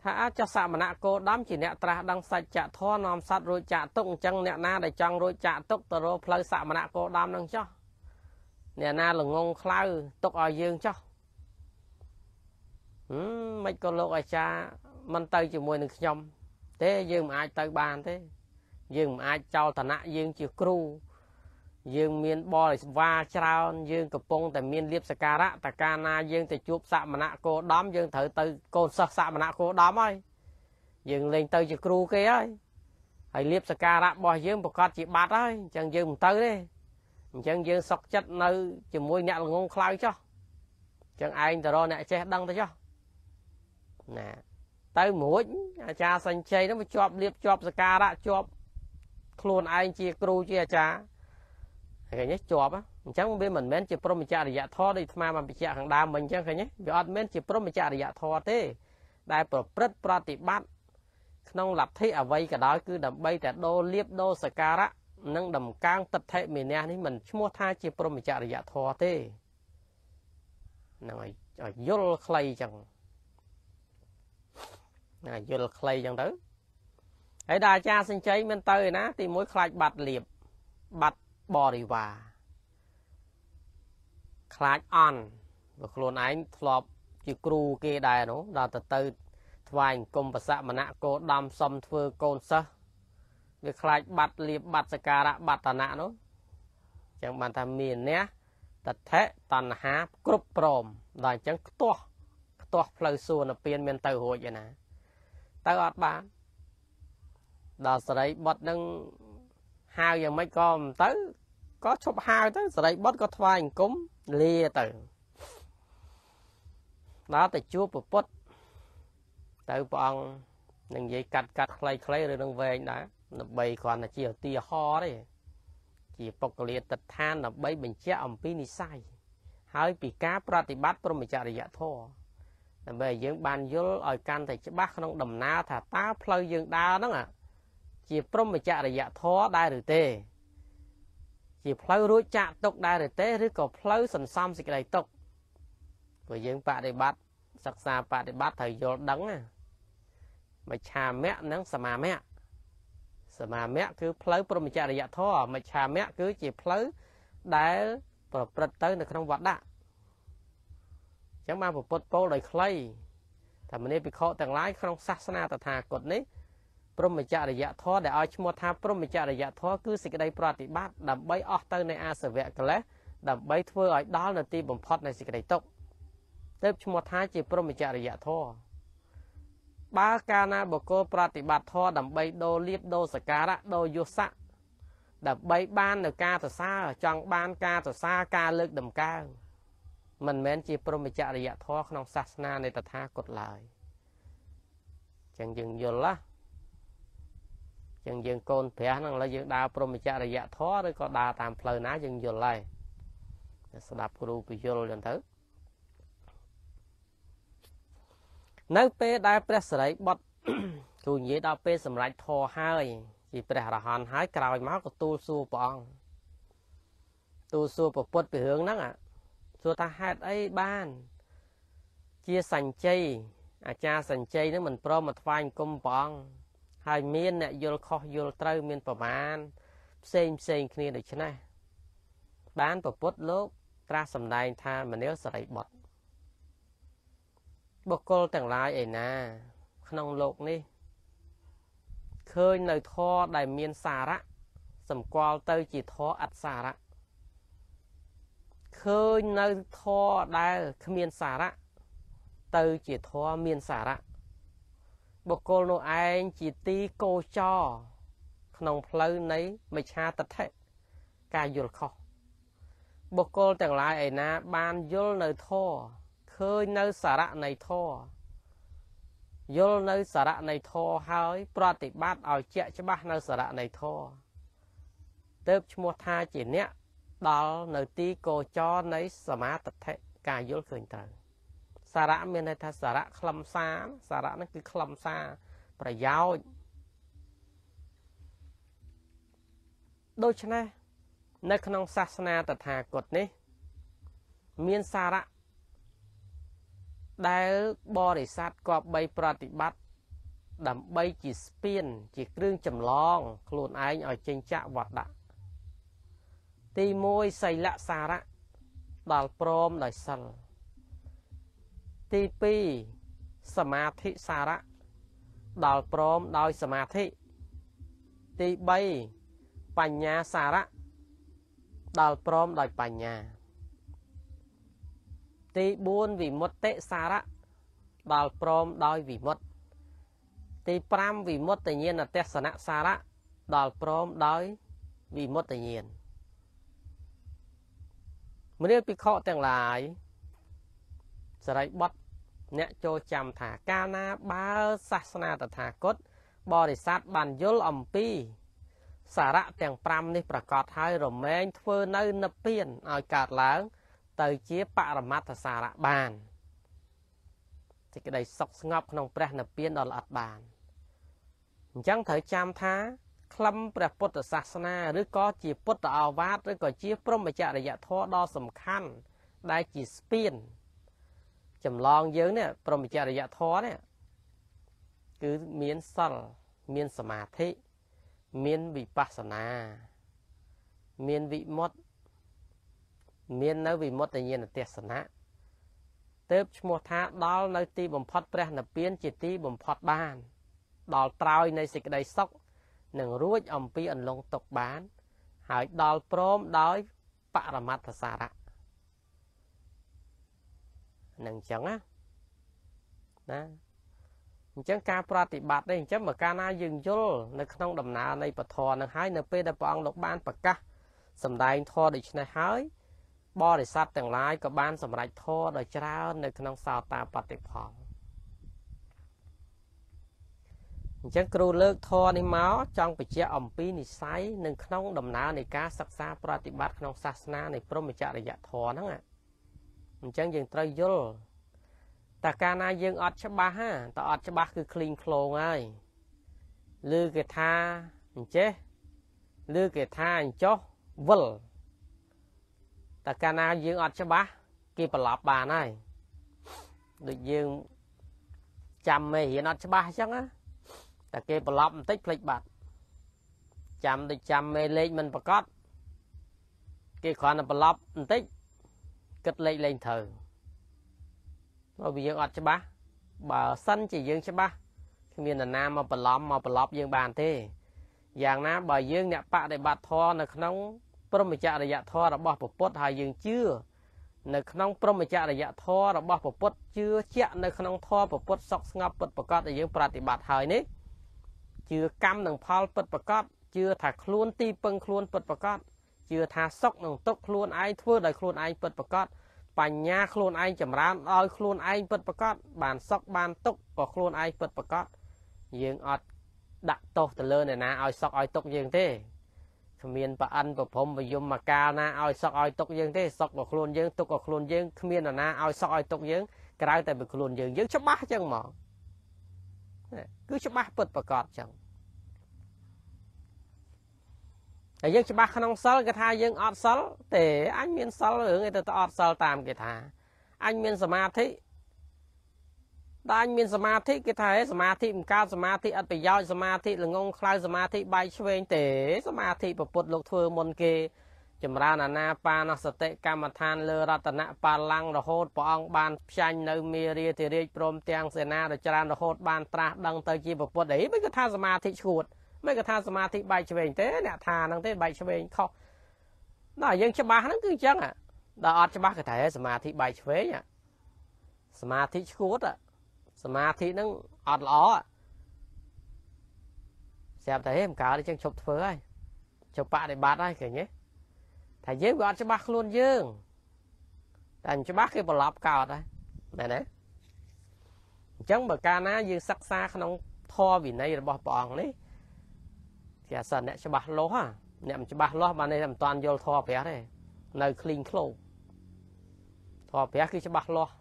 Speaker 1: ថាអាចសមណៈគោដំជាអ្នកត្រាស់ដឹងសច្ចធម៌នាំសត្វរួចចាក់ទុកអញ្ចឹងអ្នកណាដែលចង់រួចចាក់ទុកទៅរកផ្លូវសមណៈគោដំនឹងចោះអ្នកណាល្ងងខ្លៅទុកឲ្យយើងចោះហឹ មមិនក៏លោកអាចារ្យមិនទៅជាមួយនឹងខ្ញុំ ទេយើងមិនអាចទៅបានទេ យើងមិនអាចចោលឋានៈយើងជាគ្រូយើងមានបរិវារច្រើនយើងកំពុងតែមានលៀបសការៈតកាលណាយើងទៅជួបសមណៈគោដំយើងត្រូវទៅកូនសិស្សសមណៈគោដំហើយយើងលេងទៅជាគ្រូគេហើយហើយលៀបសការៈរបស់យើងប្រកាសជាបាត់ហើយអញ្ចឹងយើងមិនទៅទេអញ្ចឹងយើងសុកចិត្តនៅជាមួយអ្នកល្ងងខ្លៅចុះអញ្ចឹងឯងទៅរកអ្នកចេះដឹងទៅចុះ ណាទៅមួយអាចារ្យសញ្ជ័យនោះវាជាប់លៀបជាប់សការៈជាប់ខ្លួនឯងជាគ្រូជាអាចារ្យឃើញទេជាប់អញ្ចឹងវាមិនមែនជាព្រមចរិយធម៌ដូចអាត្មាបានបញ្ជាក់ខាងដើមមិញអញ្ចឹងឃើញទេវាអត់មែនជាព្រមចរិយធម៌ទេ ដែលប្រព្រឹត្តប្រតិបត្តិក្នុងលទ្ធិអវ័យក៏ដោយគឺដើម្បីតែដូរលៀបដូរសការៈនិងដំកើងទិដ្ឋិមេនះនេះមិនឈ្មោះថាជាព្រមចរិយធម៌ទេហ្នឹងហើយឲ្យយល់ខ្លីអញ្ចឹង ណាយល់ខ្លីអញ្ចឹងទៅហើយដល់អាចារ្យសញ្ជ័យមិនទៅឯណាទីមួយខ្លាចបាត់លៀបបាត់បរិវារខ្លាចអន់ព្រោះខ្លួនឯងធ្លាប់ជាគ្រូគេដែរនោះដល់ទៅទៅថ្វាយអង្គមប្រសមណៈគោដំសំធ្វើកូនសិស្សវាខ្លាចបាត់លៀបបាត់សការៈបាត់តណៈនោះចឹងបានថាមានអ្នកតថៈតណ្ហាគ្រប់ព្រមដល់អញ្ចឹងខ្ទាស់ខ្ទាស់ផ្លូវសួនពៀនមានទៅរួចឯណា ទៅអត់បានដល់សរីបុតនឹងហៅយ៉ាងម៉េចក៏មិនទៅក៏ឈប់ហៅទៅសរិបុត្រក៏ថ្វាយអង្គមលាទៅដល់ទៅជួបពពុទ្ធទៅព្រះអង្គនឹងនិយាយកាត់កាត់ខ្លីៗឬនឹងវែងដែរដើម្បីគ្រាន់តែជាឧទាហរណ៍ទេជាពុកលាទិដ្ឋានដើម្បីបញ្ជាក់អំពីនិស័យហើយពីការប្រតិបត្តិព្រមចរិយធម៌ ដើម្បីឲ្យយើងបានយល់ឲ្យកាន់តែច្បាស់ក្នុងដំណើរថាតើផ្លូវយើងដើរហ្នឹងជាព្រមចរិយធម៌ដែរឬទេជាផ្លូវរួចចាក់ទុកដែរឬទេឬក៏ផ្លូវសន្សំសេចក្តីទុកព្រោះយើងបដិបត្តិសិក្សាបដិបត្តិត្រូវយល់ដឹងណាមច្ឆាមៈនិងសមាមៈសមាមៈគឺផ្លូវព្រមចរិយធម៌មច្ឆាមៈគឺជាផ្លូវដែលប្រព្រឹត្តទៅនៅក្នុងវត្តដាក់អញ្ចឹងបានពុទ្ធពោលដោយខ្លីថាមនីភិក្ខុទាំងឡាយក្នុងសាសនាតថាគតនេះព្រមចរិយធម៌ដែលឲ្យឈ្មោះថាព្រមចរិយធម៌គឺសេចក្តីប្រតិបត្តិដើម្បីអស់ទៅនៃអាសវៈកិលេសដើម្បីធ្វើឲ្យដល់នៅទីបំផុតនៃសេចក្តីទុក្ខទើបឈ្មោះថាជាព្រមចរិយធម៌បើកាលណាបុគ្គលប្រតិបត្តិធម៌ដើម្បីដូរលៀបដូរសការៈដូរយុស័កដើម្បីបាននៅការសរសើរចង់បានការសរសើរការលើកដំកើង មិនមែនជាព្រមចរិយធម៌ក្នុងសាសនានៃតថាគតឡើយចឹងយើងយល់ណាចឹងយើងកូនព្រះហ្នឹងឥឡូវយើងដើរព្រមចរិយធម៌ឬក៏ដើរតាមផ្លូវណាយើងយល់ហើយស្ដាប់គ្រូពយល់ចឹងទៅនៅពេលដែលព្រះសរិបុត្រគ្រូនិយាយដល់ពេលសម្រេចធរហើយជាព្រះរហន្តហើយក្រោយមកក៏ទូលសួរព្រះអង្គទូលសួរប្រពុតពីរឿងហ្នឹង សួរថាហេតុអីបាន ជាសញ្ជ័យអាចារ្យសញ្ជ័យនឹងមិនព្រមមកថ្វាយអង្គមព្រះអង្គហើយមានអ្នកយល់ខុសយល់ត្រូវមានប្រមាណផ្សេងផ្សេងគ្នាដូចនេះបានប្រពុតលោកត្រាស់សម្ដែងថាមនាលសរីបុត្របុគ្គលទាំងឡាយឯណា ក្នុងលោកនេះឃើញនៅធរដែលមានសារៈសម្គាល់ទៅជាធរអត់សារៈ ឃើញនៅធម៌ដែលគ្មានសារៈទៅជាធម៌មានសារៈបុគ្គលនោះឯងជាទីកោចរក្នុងផ្លូវនៃមិច្ឆាទិដ្ឋិការយល់ខុសបុគ្គលទាំងឡាយឯណាបានយល់នៅធម៌ឃើញនៅសារៈនៃធម៌យល់នៅសារៈនៃធម៌ហើយ ប្រតិបត្តិឲ្យជាក់ច្បាស់នៅសារៈនៃធម៌ទើបឈ្មោះថាជាអ្នក ដល់នៅទីកោចរនៃសមាទិដ្ឋិការយល់ឃើញត្រូវសារៈមានន័យថាសារៈខ្លឹមសារសារៈហ្នឹងគឺខ្លឹមសារប្រយោជន៍ដូច្នេះនៅក្នុងសាសនាតថាគតនេះ មានសារៈដែលបរិស័ទគប្បីប្រតិបត្តិដើម្បីជាស្ពាន ជាគ្រឿងចម្លង ខ្លួនឯងឲ្យចេញចាក់វត្តដាក់ ទី1សីលសារៈដល់ព្រមដោយសិលទី2សមាធិសារៈដល់ព្រមដោយសមាធិទី3បញ្ញាសារៈដល់ព្រមដោយបញ្ញា ទី4វិមុតតិសារៈដល់ព្រមដោយវិមុតទី5វិមុតញ្ញាណទេសនៈសារៈដល់ព្រមដោយវិមុតញ្ញាណ មនាលភិក្ខុទាំងឡាយសរិបុត្រអ្នកចូលចាំថាកាលណាបើសាសនាតថាគតបរិស័ទបានយល់អំពី សារៈទាំង5នេះប្រកាសហើយរមែងធ្វើនៅនិព្វានឲ្យកើតឡើង ទៅជាបរមត្ថសារៈបានសេចក្តីសុខស្ងប់ក្នុងព្រះនិព្វានដ៏ល្អិតបានអញ្ចឹងត្រូវចាំថា ខ្លឹមព្រះពុទ្ធសាសនាឬក៏ជាពុទ្ធអាវាទឬក៏ជាព្រហ្មចរិយធម៌ដ៏សំខាន់ដែលជាស្ពានចម្លងយើងនេះព្រមចរិយធម៌នេះគឺមានសិលមានសមាធិមានវិបស្សនា មានវិមុតមាននៅវិមុតញ្ញាណទេសនៈទើបឈ្មោះថាដល់នៅទីបំផុតព្រះនិព្វានជាទីបំផុតបាន ដល់ត្រើយនៃសេចក្តីសុខ នឹងរួចអំពីអន្លង់ទុកបាន ហើយដល់ព្រមដោយបរមត្ថសារៈនឹងអញ្ចឹងណាណាអញ្ចឹងការប្រតិបត្តិនេះអញ្ចឹងបើកាលណាយើងយល់នៅក្នុងដំណើរនៃពធនឹងហើយនៅពេលដែលព្រះអង្គលោកបានប្រកាសសំដែងធម៌ដូច្នេះហើយបរិស័ទទាំងឡាយក៏បានសម្រេចធម៌ដ៏ច្រើននៅក្នុងសោតាបតិផល អញ្ចឹងគ្រូលើកធម៌នេះមកចង់បញ្ជាក់អំពីនិស័យនិងក្នុងដំណើរនៃការសិក្សាប្រតិបត្តិក្នុងសាសនានៃព្រហ្មចរិយធម៌ហ្នឹងអញ្ចឹងយើងត្រូវយល់តែកាលណាយើងអត់ច្បាស់ហាតើអត់ច្បាស់គឺឃ្លីងឃ្លោងហើយឬគេថាអញ្ចេះឬគេថាអញ្ចោះវិលតែកាលណាយើងអត់ច្បាស់គេប្រឡប់បានហើយដូចយើងចាំមេរៀនអត់ច្បាស់អញ្ចឹងណា តែគេប្រឡប់បន្តិចភ្លេចបាត់ចាំដូចចាំមេលេខមិនប្រកបគេគ្រាន់តែប្រឡប់បន្តិចគិតលេខលេងត្រូវព្រោះវាយើងអត់ច្បាស់បើសិនជាយើងច្បាស់គ្មាននរណាមកប្រឡំមកប្រឡប់យើងបានទេយ៉ាងណាបើយើងអ្នកបដិបត្តិធម៌នៅក្នុងព្រមចរិយធម៌របស់ពពុទ្ធហើយយើងជឿនៅក្នុងព្រមចរិយធម៌របស់ពពុទ្ធជឿជាក់នៅក្នុងធម៌ពពុទ្ធសុខស្ងប់ពិតប្រកបដែលយើងប្រតិបត្តិហើយនេះ ជឿកម្មនិងផលពិតប្រកបជឿថាខ្លួនទីពឹងខ្លួនពិតប្រកបជឿថាសុខនិងទុក្ខខ្លួនឯងធ្វើដោយខ្លួនឯងពិតប្រកបបញ្ញាខ្លួនឯងចម្រើនឲ្យខ្លួនឯងពិតប្រកបបានសុខបានទុក្ខក៏ខ្លួនឯងពិតប្រកបយើងអត់ដាក់ទោសទៅលើអ្នកណាឲ្យសុខឲ្យទុក្ខយើងទេគ្មានប្រអិនប្រព្រំប្រយមមកកាលណាឲ្យសុខឲ្យទុកយើងទេសុខក៏ខ្លួនយើងទុកក៏ខ្លួនយើងគ្មាននរណាឲ្យសុខឲ្យទុកយើងក្រៅតែពីខ្លួនយើងយើងច្បាស់ចឹងមក គឺច្បាស់ពិតប្រកបចឹងតែយើងច្បាស់ក្នុងសិលគេថាយើងអត់សិលទេអញមានសិលរឿងឯទៅអត់សិលតាមគេថាអញមានសមាធិតែអញមានសមាធិគេថាហេសមាធិមិនកើតសមាធិអត់ប្រយោជន៍សមាធិល្ងងខ្លៅសមាធិបែកឆ្វេងទេសមាធិប្រពុតលោកធ្វើមុនគេ ចម្រើនអាណាបាណសតិកម្មដ្ឋានលើរតនបាលាំងរហូតព្រះអង្គបានផ្ចាញ់នៅមេរាធិរាជព្រមទាំងសេនាដ៏ច្រើនរហូតបានត្រាស់ដឹងទៅជាប្រពុតអីមិនគឺថាសមាធិឈួតមិនគឺថាសមាធិបែកឆ្វេងទេអ្នកថាហ្នឹងទេបែកឆ្វេងខុសដល់យើងច្បាស់ហ្នឹងគឺអញ្ចឹងដល់អត់ច្បាស់គេថាសមាធិបែកឆ្វេងសមាធិឈួតសមាធិហ្នឹងអត់ល្អស្រាប់តែហេមិនកើតអញ្ចឹងឈប់ធ្វើហើយជប់បដិបត្តិហើយឃើញទេ ថាយើងវាអត់ច្បាស់ខ្លួនយើងតែមិនច្បាស់គេប្រឡប់កោតហើយមែនទេអញ្ចឹងបើកាលណាយើងសិក្សាក្នុងធម៌វិន័យរបស់ព្រះអង្គនេះគេអាសិនអ្នកច្បាស់លាស់អ្នកមិនច្បាស់លាស់បាននេះមិនតាន់យល់ធម៌ព្រះទេនៅឃ្លីងឃ្លោធម៌ព្រះគឺច្បាស់លាស់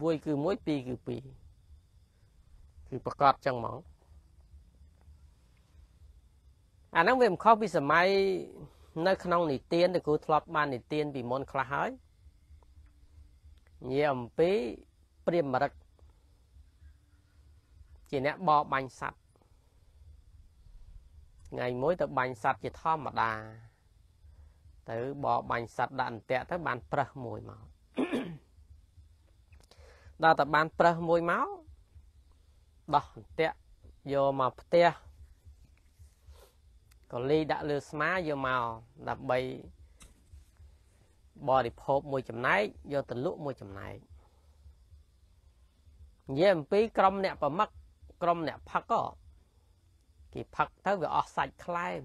Speaker 1: 1គឺ1 2គឺ2គឺប្រកាសចឹងហ្មងអាហ្នឹងវាមិនខុសពីសម័យ នៅក្នុងនិទានដែលគ្រូធ្លាប់បាននិទានពីមុនខ្លះហើយនិយាយអំពីព្រាមរិកជាអ្នកបរបាញ់សัตว์ថ្ងៃមួយទៅបាញ់សัตว์ជាធម្មតាទៅបរបាញ់សัตว์ដាក់អន្ទាក់ទៅបានប្រឹសមួយមកដល់តែបានប្រឹសមួយមកដោះអន្ទាក់យកមកផ្ទះ ក៏លីដាក់លើស្មាយកមកដើម្បីបរិភោគមួយចំណែកយកទៅលក់មួយចំណែកនិយាយអំពីក្រុមអ្នកប្រមឹកក្រុមអ្នកផឹកក៏គេផឹកទៅវាអស់សាច់ខ្លែម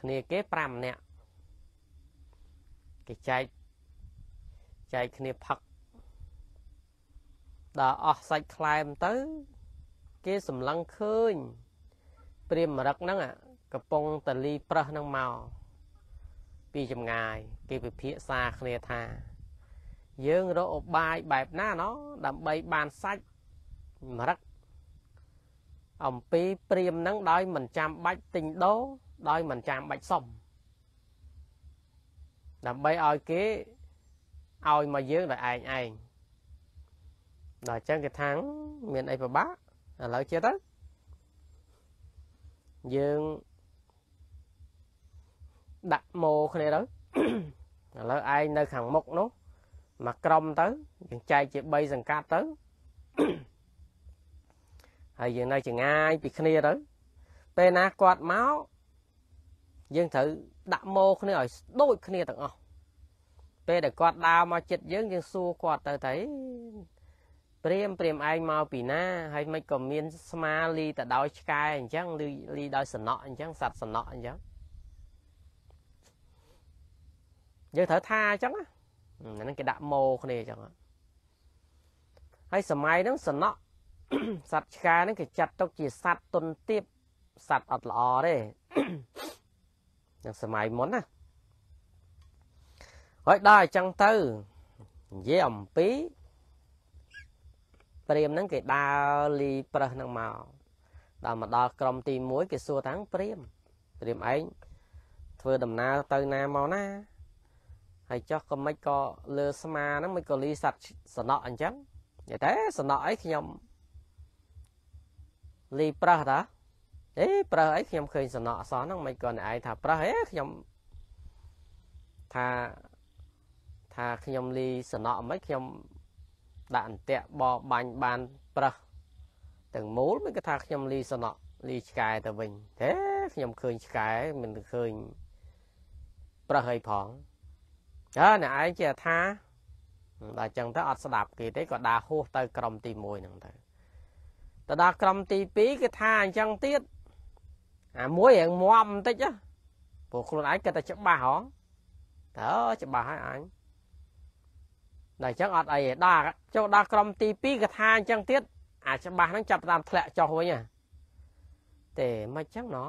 Speaker 1: គ្នាគេ5នាក់គេចែកចែកគ្នាផឹកដល់អស់សាច់ខ្លែមទៅ គេសម្លឹងឃើញ ព្រាមរឹកហ្នឹងកំពុងតលីប្រឹសហ្នឹងមកពីចម្ងាយ គេពិភាក្សាគ្នាថា យើងរកឧបាយបែបណាណោះដើម្បីបានសាច់មរឹកអំពីព្រាមហ្នឹងដោយមិនចាំបាច់ទិញដូរដោយមិនចាំបាច់សុំដើម្បីឲ្យគេឲ្យមកយើងដោយឯងឯងដល់អញ្ចឹងគេថាមានអីពិបាកឥឡូវជាទៅ យើងដាក់ម៉ូគ្នាទៅឥឡូវឯងនៅខាងមុខនោះមកក្រុមទៅយើងចែកជា3សង្កាត់ទៅហើយយើងនៅចងាយពីគ្នាទៅពេលណាគាត់មកយើងត្រូវដាក់ម៉ូគ្នាឲ្យដូចគ្នាទាំងអស់ពេលដែលគាត់ដើរមកចិត្តយើងយើងសួរគាត់ទៅទៅ ព្រាមព្រាមឯងមកពីណាហើយមិនក៏មានស្មាលីទៅដោយឆ្កែអញ្ចឹងឬលីដោយសណក់អញ្ចឹងសត្វសណក់អញ្ចឹងយើងត្រូវថាអញ្ចឹងណាហ្នឹងគេដាក់ម៉ូគ្នាអញ្ចឹងហើយសម័យហ្នឹងសណក់សត្វឆ្កែហ្នឹងគេចាត់ទុកជាសត្វទុនទៀបសត្វអត់ល្អទេនឹងសម័យមុនណាហើយដល់អញ្ចឹងទៅនិយាយអំពី ព្រាមហ្នឹងគេដើរលីប្រឹសហ្នឹងមកដល់មកដល់ក្រុមទី1គេសួរតាំងព្រាមព្រាមឯងធ្វើដំណើរទៅណាមកណាហើយចុះក៏មិនក៏លើស្មាហ្នឹងមិនក៏លីសัตว์សំណក់អញ្ចឹងនិយាយតែសំណក់អីខ្ញុំលីប្រឹសតាអេប្រឹសអីខ្ញុំឃើញសំណក់អសហ្នឹងមិនក៏អ្នកឯងថាប្រឹសអេខ្ញុំថាថាខ្ញុំលីសំណក់មិនខ្ញុំ ដាក់អន្ទាក់បបាញ់បានប្រឹសទាំងមូលមិនក៏ថាខ្ញុំលីសំណក់លីឆ្កែទៅវិញទេខ្ញុំឃើញឆ្កែមិនឃើញប្រឹសអីផងអើអ្នកឯងជាថាដល់អញ្ចឹងទៅអត់ស្ដាប់គេទេក៏ដើរហួសទៅក្រុមទី1ហ្នឹងទៅទៅដល់ក្រុមទី2គេថាអញ្ចឹងទៀតអាមួយរៀងមមបន្តិចព្រោះខ្លួនឯងគិតតែច្បាស់ហ៎តើច្បាស់ហើយអញ ដល់អញ្ចឹងអត់អីទេដល់ចូលដល់ក្រុមទី2គេថាអញ្ចឹងទៀតអាច្បាស់ហ្នឹងចាប់តាមធ្លាក់ចុះវិញទេមិនអញ្ចឹងណោះ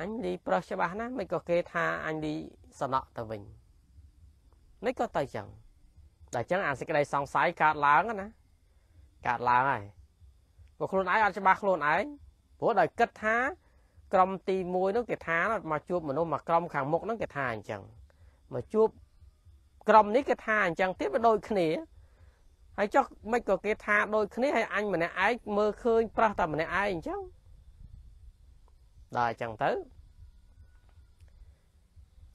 Speaker 1: អញលីប្រុសច្បាស់ណាមិនក៏គេថាអញលីសណក់ទៅវិញមិនក៏ទៅអញ្ចឹងដល់អញ្ចឹងអាសេចក្តីសង្ស័យកើតឡើងណាកើតឡើងហើយព្រោះខ្លួនឯងអត់ច្បាស់ខ្លួនឯងព្រោះដោយគិតថាក្រុមទី1នោះគេថាមកជួបមនុស្សមកក្រុមខាងមុខហ្នឹងគេថាអញ្ចឹងមកជួប ក្រុមនេះគេថាអញ្ចឹងទៀតវាដូចគ្នាហើយចុះមិនក៏គេថាដូចគ្នាហើយអញម្នាក់ឯងមើលឃើញប្រោះតែម្នាក់ឯងអញ្ចឹងដល់អញ្ចឹងទៅ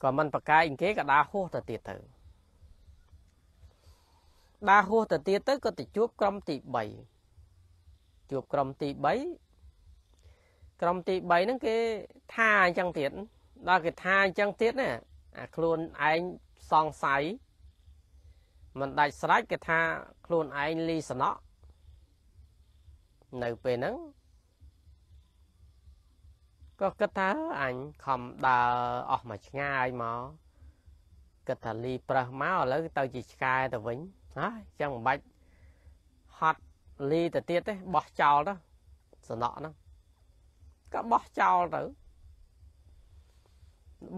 Speaker 1: ក៏មិនប្រកែកគេក៏ដើរហួសទៅទៀតទៅដើរហួសទៅទៀតទៅក៏ទៅជួបក្រុមទី3ជួបក្រុមទី3ក្រុមទី3ហ្នឹងគេថាអញ្ចឹងទៀតដល់គេថាអញ្ចឹងទៀតណាអាខ្លួនឯង សង្ស័យមិនដាច់ស្រេចគេថាខ្លួនឯងលីសណក់នៅពេលហ្នឹងក៏គិតថាអញខំដើរអស់មួយឆ្ងាយមកគិតថាលីប្រះមកឥឡូវទៅជាឆ្កែទៅវិញហើយចឹងមិនបាច់ហត់លីទៅទៀតទេបោះចោលទៅសណក់ហ្នឹងក៏បោះចោលទៅ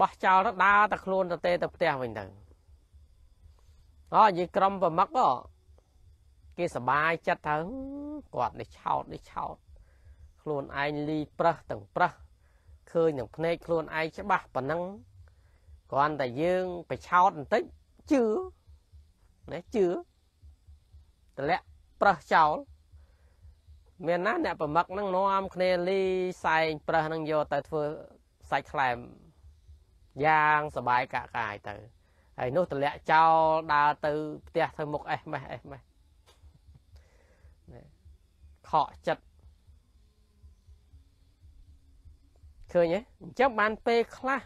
Speaker 1: បោះចោលទៅដើរតែខ្លួនទៅទេទៅផ្ទះវិញទៅអូនិយាយក្រុមប្រមឹកគេសបាយចិត្តទៅគាត់នេះឆោតនេះឆោត ខ្លួនឯងលីប្រះទាំងប្រះឃើញនឹងភ្នែកខ្លួនឯងច្បាស់ប៉ុណ្ណឹងគ្រាន់តែយើងបិឆោតបន្តិចជឿណាជឿតម្លាក់ប្រះចោលមានណាអ្នកប្រមឹកហ្នឹងនាំគ្នាលីសែងប្រះហ្នឹងយកទៅធ្វើសាច់ខ្លែម យ៉ាងសបាយកាក់កាយទៅហើយនោះតម្លាក់ចោលដើរទៅផ្ទះទៅមុខអេះម៉េះអេះម៉េះខកចិត្តឃើញទេអញ្ចឹងបានពេលខ្លះ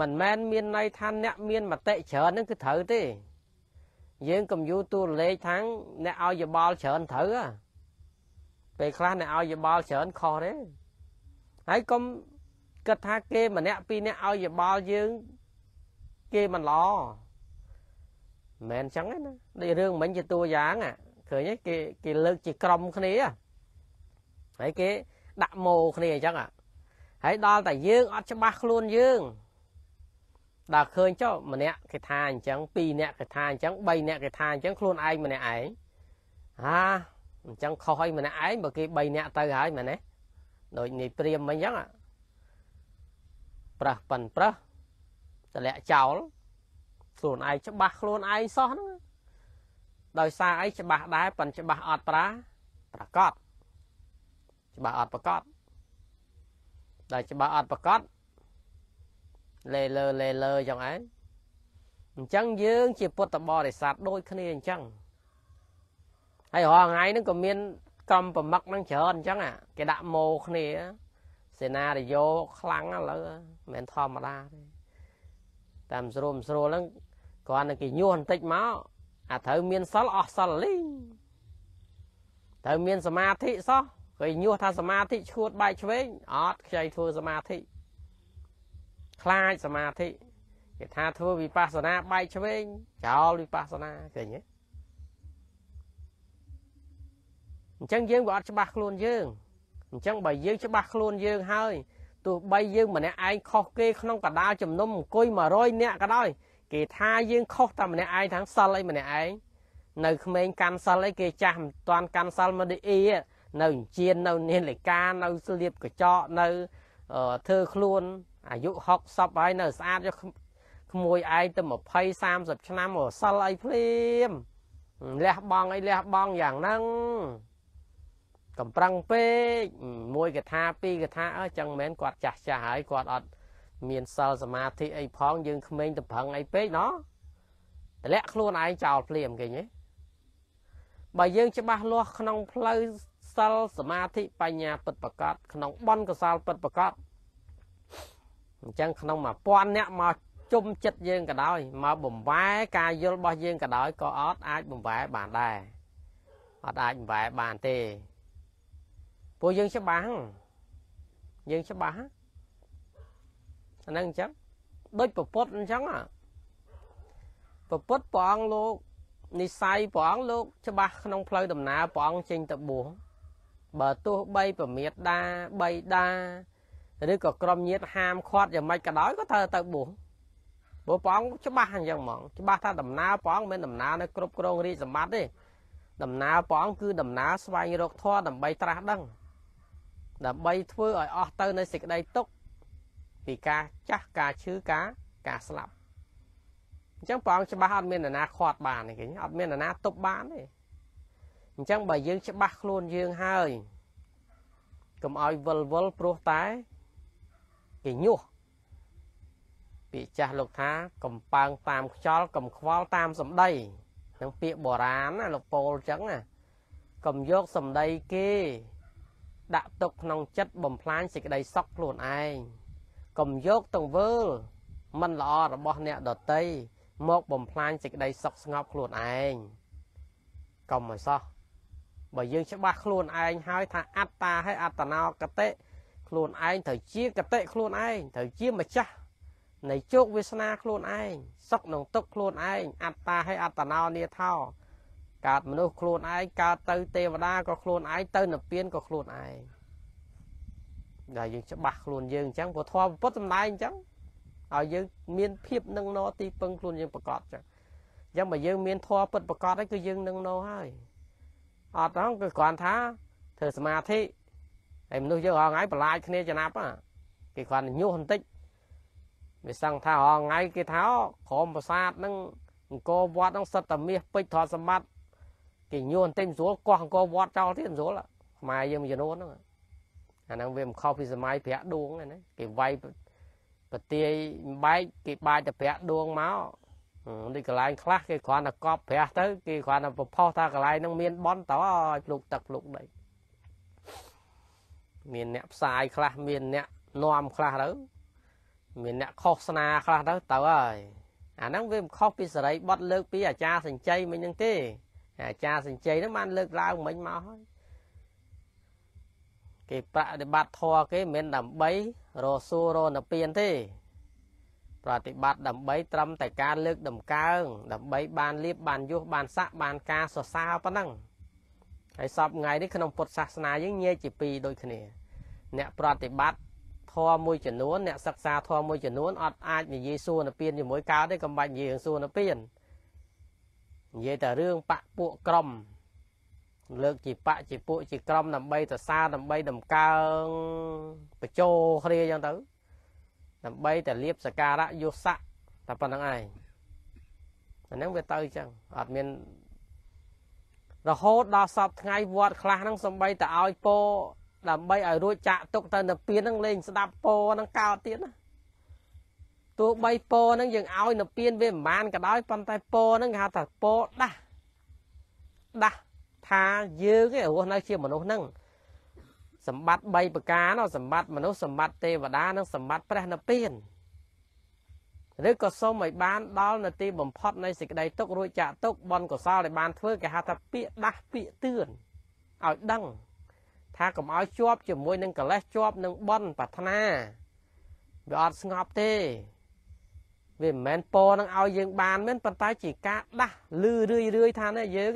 Speaker 1: មិនមែនមានន័យថាអ្នកមានមតិច្រើនហ្នឹងគឺត្រូវទេ យើងកំយូតួលេខថាងអ្នកឲ្យយោបល់ច្រើនត្រូវហ៎ពេលខ្លះអ្នកឲ្យយោបល់ច្រើនខុសទេហើយកុំ គិតថាគេម្នាក់ពីរនាក់ឲ្យយោបល់យើងគេមិនល្អមិនមែនអញ្ចឹងណាដូចរឿងមិញជាតួយ៉ាងឃើញទេគេគេលើកជាក្រុមគ្នាហើយគេដាក់ម៉ូគ្នាអញ្ចឹងហើយដល់តែយើងអត់ច្បាស់ខ្លួនយើងដល់ឃើញចុះម្នាក់គេថាអញ្ចឹងពីរនាក់គេថាអញ្ចឹងបីនាក់គេថាអញ្ចឹងខ្លួនឯងម្នាក់ឯងហាអញ្ចឹងខុសឲ្យម្នាក់ឯងបើគេ3នាក់ទៅហើយមែនទេដូចនេះព្រាមមិញអញ្ចឹង ប្រះប៉ិនប្រះតម្លាក់ចោលខ្លួនឯងច្បាស់ខ្លួនឯងសោះហ្នឹងដោយសារអីច្បាស់ដែរប៉ិនច្បាស់អត់ប្រាប្រកបច្បាស់អត់ប្រកបដែលច្បាស់អត់ប្រកបលេលើលេលើចឹងឯងអញ្ចឹងយើងជាពុទ្ធបរិស័ទដូចគ្នាអញ្ចឹងហើយរាល់ថ្ងៃហ្នឹងក៏មានក្រុមប្រមឹកហ្នឹងច្រើនអញ្ចឹងគេដាក់ម៉ូគ្នា សេណារីយ៉ូខ្លាំងឥឡូវមិនមែនធម្មតាទេតាមស្រួលស្រួលហ្នឹងគ្រាន់តែគេញុះបន្តិចមកអាត្រូវមានសិលអស់សិលលីងត្រូវមានសមាធិសោះគេញុះថាសមាធិឈួតបែកឆ្វេងអត់ខ្ចីធ្វើសមាធិខ្លាចសមាធិគេថាធ្វើវិបស្សនាបែកឆ្វេងចោលវិបស្សនាឃើញទេអញ្ចឹងយើងក៏អត់ច្បាស់ខ្លួនយើង អញ្ចឹងបើយើងច្បាស់ខ្លួនយើងហើយទោះបីយើងម្នាក់ឯងខុសគេក្នុងកដាលជំនុំអង្គុយ100នាក់ក៏ដោយគេថាយើងខុសតែម្នាក់ឯងទាំងសិលអីម្នាក់ឯងនៅក្មេងកាន់សិលអីគេចាស់មិនតាន់កាន់សិលមកដូចអ៊ីនៅអញ្ជៀននៅនាឡិកានៅស្លៀបកញ្ចក់នៅធ្វើខ្លួនអាយុ60ហើយនៅស្អាតយកក្មួយឯងទៅ20 30ឆ្នាំមកសិលអីភ្លាមលះបងអីលះបងយ៉ាងហ្នឹង កំប្រឹងពេកមួយកថាពីរកថាអើចឹងមិនមែនគាត់ចាស់ចាស់ហើយគាត់អត់មានសិលសមាធិអីផងយើងក្មេងទៅប្រឹងអីពេកណោះតម្លាក់ខ្លួនឯងចោលភ្លាមគេញ៉េបើយើងច្បាស់លាស់ក្នុងផ្លូវសិលសមាធិបញ្ញាពិតប្រកបក្នុងបនកសលពិតប្រកបអញ្ចឹងក្នុង1000នាក់មកជុំចិត្តយើងក៏ដោយមកបំវែការយល់របស់យើងក៏ដោយក៏អត់អាចបំវែបានដែរអត់អាចបំវែបានទេ ព្រោះយើងច្បាស់យើងច្បាស់អាហ្នឹងអញ្ចឹងដូចពពុតអញ្ចឹងពពុតព្រះអង្គលោកនិស័យព្រះអង្គលោកច្បាស់ក្នុងផ្លូវដំណើរព្រះអង្គចេញទៅបួសបើទោះបីប្រមាទដាបីដាឬក៏ក្រុមញាតហាមឃាត់យ៉ាងម៉េចក៏ដោយក៏ត្រូវទៅបួសព្រោះព្រះអង្គច្បាស់អញ្ចឹងហ្មងច្បាស់ថាដំណើរព្រះអង្គមិនដំណើរនៅគ្រប់គ្រងរាជសម្បត្តិទេដំណើរព្រះអង្គគឺដំណើរស្វែងរកធម៌ដើម្បីត្រាស់ដឹង ដើម្បីធ្វើឲ្យអស់ទៅនៅសេចក្តីទុក្ខពីការចាស់ការឈឺការការស្លាប់អញ្ចឹងព្រះអង្គច្បាស់អត់មាននរណាខាត់បានទេគេអត់មាននរណាទប់បានទេអញ្ចឹងបើយើងច្បាស់ខ្លួនយើងហើយកុំឲ្យវិលវល់ព្រោះតែគេញុះពាក្យចាស់លោកថាកំពើងតាមខ្យល់កំខ្វល់តាមសម្ដីនឹងពាក្យបុរាណណាលោកពោលអញ្ចឹងណាកុំយកសម្ដីគេ ដាក់ទុកក្នុងចិត្តបំផ្លាញសេចក្តីសុខខ្លួនឯងកុំយកទង្វើមិនល្អរបស់អ្នកដតីមកបំផ្លាញសេចក្តីសុខស្ងប់ខ្លួនឯងកុំឲ្យសោះបើយើងច្បាស់ខ្លួនឯងហើយថាអត្តាហើយអត្តនោកតិខ្លួនឯងត្រូវជាកតិខ្លួនឯងត្រូវជាម្ចាស់នៃជោគវាសនាខ្លួនឯងសុខនឹងទុកខ្លួនឯងអត្តាហើយអត្តនោនាថោ កើតមនុស្សខ្លួនឯងកើតទៅទេវតាក៏ខ្លួនឯងទៅនិព្វានក៏ខ្លួនឯងដែលយើងច្បាស់ខ្លួនយើងអញ្ចឹងព្រោះធម៌ពុទ្ធសំដែងអញ្ចឹងឲ្យយើងមានភាពនឹងណទីពឹងខ្លួនយើងប្រកបអញ្ចឹងអញ្ចឹងបើយើងមានធម៌ពិតប្រកបហើយគឺយើងនឹងណហើយអត់ហ្នឹងគឺគ្រាន់ថាធ្វើសមាធិហើយមនុស្សយើងរងថ្ងៃបន្លាចគ្នាចំណាប់គេគ្រាន់តែញុះបន្តិចវាសឹងថារងថ្ងៃគេថាក្រុមប្រាសាទហ្នឹងអង្គរវត្តហ្នឹងសិតតែមាសពេជ្រទ្រព្យសម្បត្តិ គេញួនតែមិនស្រួលកោះអង្គរវត្តចោលទៀតមិនស្រួលខ្មែរយើងមួយចំនួនហ្នឹងអាហ្នឹងវាមិនខុសពីសម័យប្រាក់ដួងណាគេវាយប្រទាយបែកគេបាចតែប្រាក់ដួងមកដូចកន្លែងខ្លះគេគ្រាន់តែកប់ប្រាស់ទៅគេគ្រាន់តែប្រផុសថាកន្លែងហ្នឹងមានបនតឲ្យភ្លុកទឹកភ្លុកដីមានអ្នកផ្សាយខ្លះមានអ្នកនាំខ្លះទៅមានអ្នកខុសស្នាខ្លះទៅទៅហើយអាហ្នឹងវាមិនខុសពីសេរីបត់លើកពីអាចារ្យសញ្ជ័យមិញហ្នឹងទេ អាចារ្យសញ្ជ័យហ្នឹងបានលើកឡើងមិញមកហើយគេបប្រតិបត្តិធម៌គេមិនមែនដើម្បីរសួររនពៀនទេ ប្រតិបត្តិដើម្បីត្រឹមតែការលើកដំកើងដើម្បីបានលៀបបានយុះបានស័កបានការសរសើរប៉ុណ្ណឹងហើយសពថ្ងៃនេះក្នុងពុទ្ធសាសនាយើងញែកជាពីរដូចគ្នា អ្នកប្រតិបត្តិធម៌មួយចំនួនអ្នកសិក្សាធម៌មួយចំនួនអត់អាចនិយាយសួរនពៀនជាមួយកើតទេកុំបាច់និយាយរឿងសួរនពៀន និយាយតែរឿងបពពួកក្រមលើកជាបកជាពួកជាក្រមដើម្បីទៅសារដើម្បីដំកើងបញ្ចោគ្នាអញ្ចឹងទៅ ដើម្បីតែលៀបសការៈយុស័កតែប៉ុណ្្នឹងឯងអាហ្នឹងវាទៅអញ្ចឹងអត់មានរហូតដល់សពថ្ងៃវត្តខ្លះហ្នឹងសំបីតែឲ្យពោដើម្បីឲ្យរួចចាក់ទុកទៅនៅពៀនហ្នឹងលេងស្ដាប់ពោហ្នឹងកោតទៀតណា ទោះបីពោហ្នឹងយើងឲ្យនៅពៀនវាមិនបានក៏ដោយប៉ុន្តែពោហ្នឹងគេហៅថាពោដាស់ដាស់ថាយើងឯរស់នៅជាមនុស្សហ្នឹងសម្បត្តិ3ប្រការនោះសម្បត្តិមនុស្សសម្បត្តិទេវតានិងសម្បត្តិព្រះនិព្វានឬក៏សូមឲ្យបានដល់នៅទីបំផុតនៃសេចក្តីទុករួចចាក់ទុកបនកុសលដែលបានធ្វើគេហៅថាពាក្យដាស់ពាក្យទឿនឲ្យដឹង ថាកុំឲ្យជាប់ជាមួយនឹងកិលេសជាប់នឹងបនប្រាថ្នាវាអត់ស្ងប់ទេ វាមិនមែនពោនឹងឲ្យយើងបានមែនប៉ុន្តែជាការដាស់លឺរឿយរឿយថានេះយើង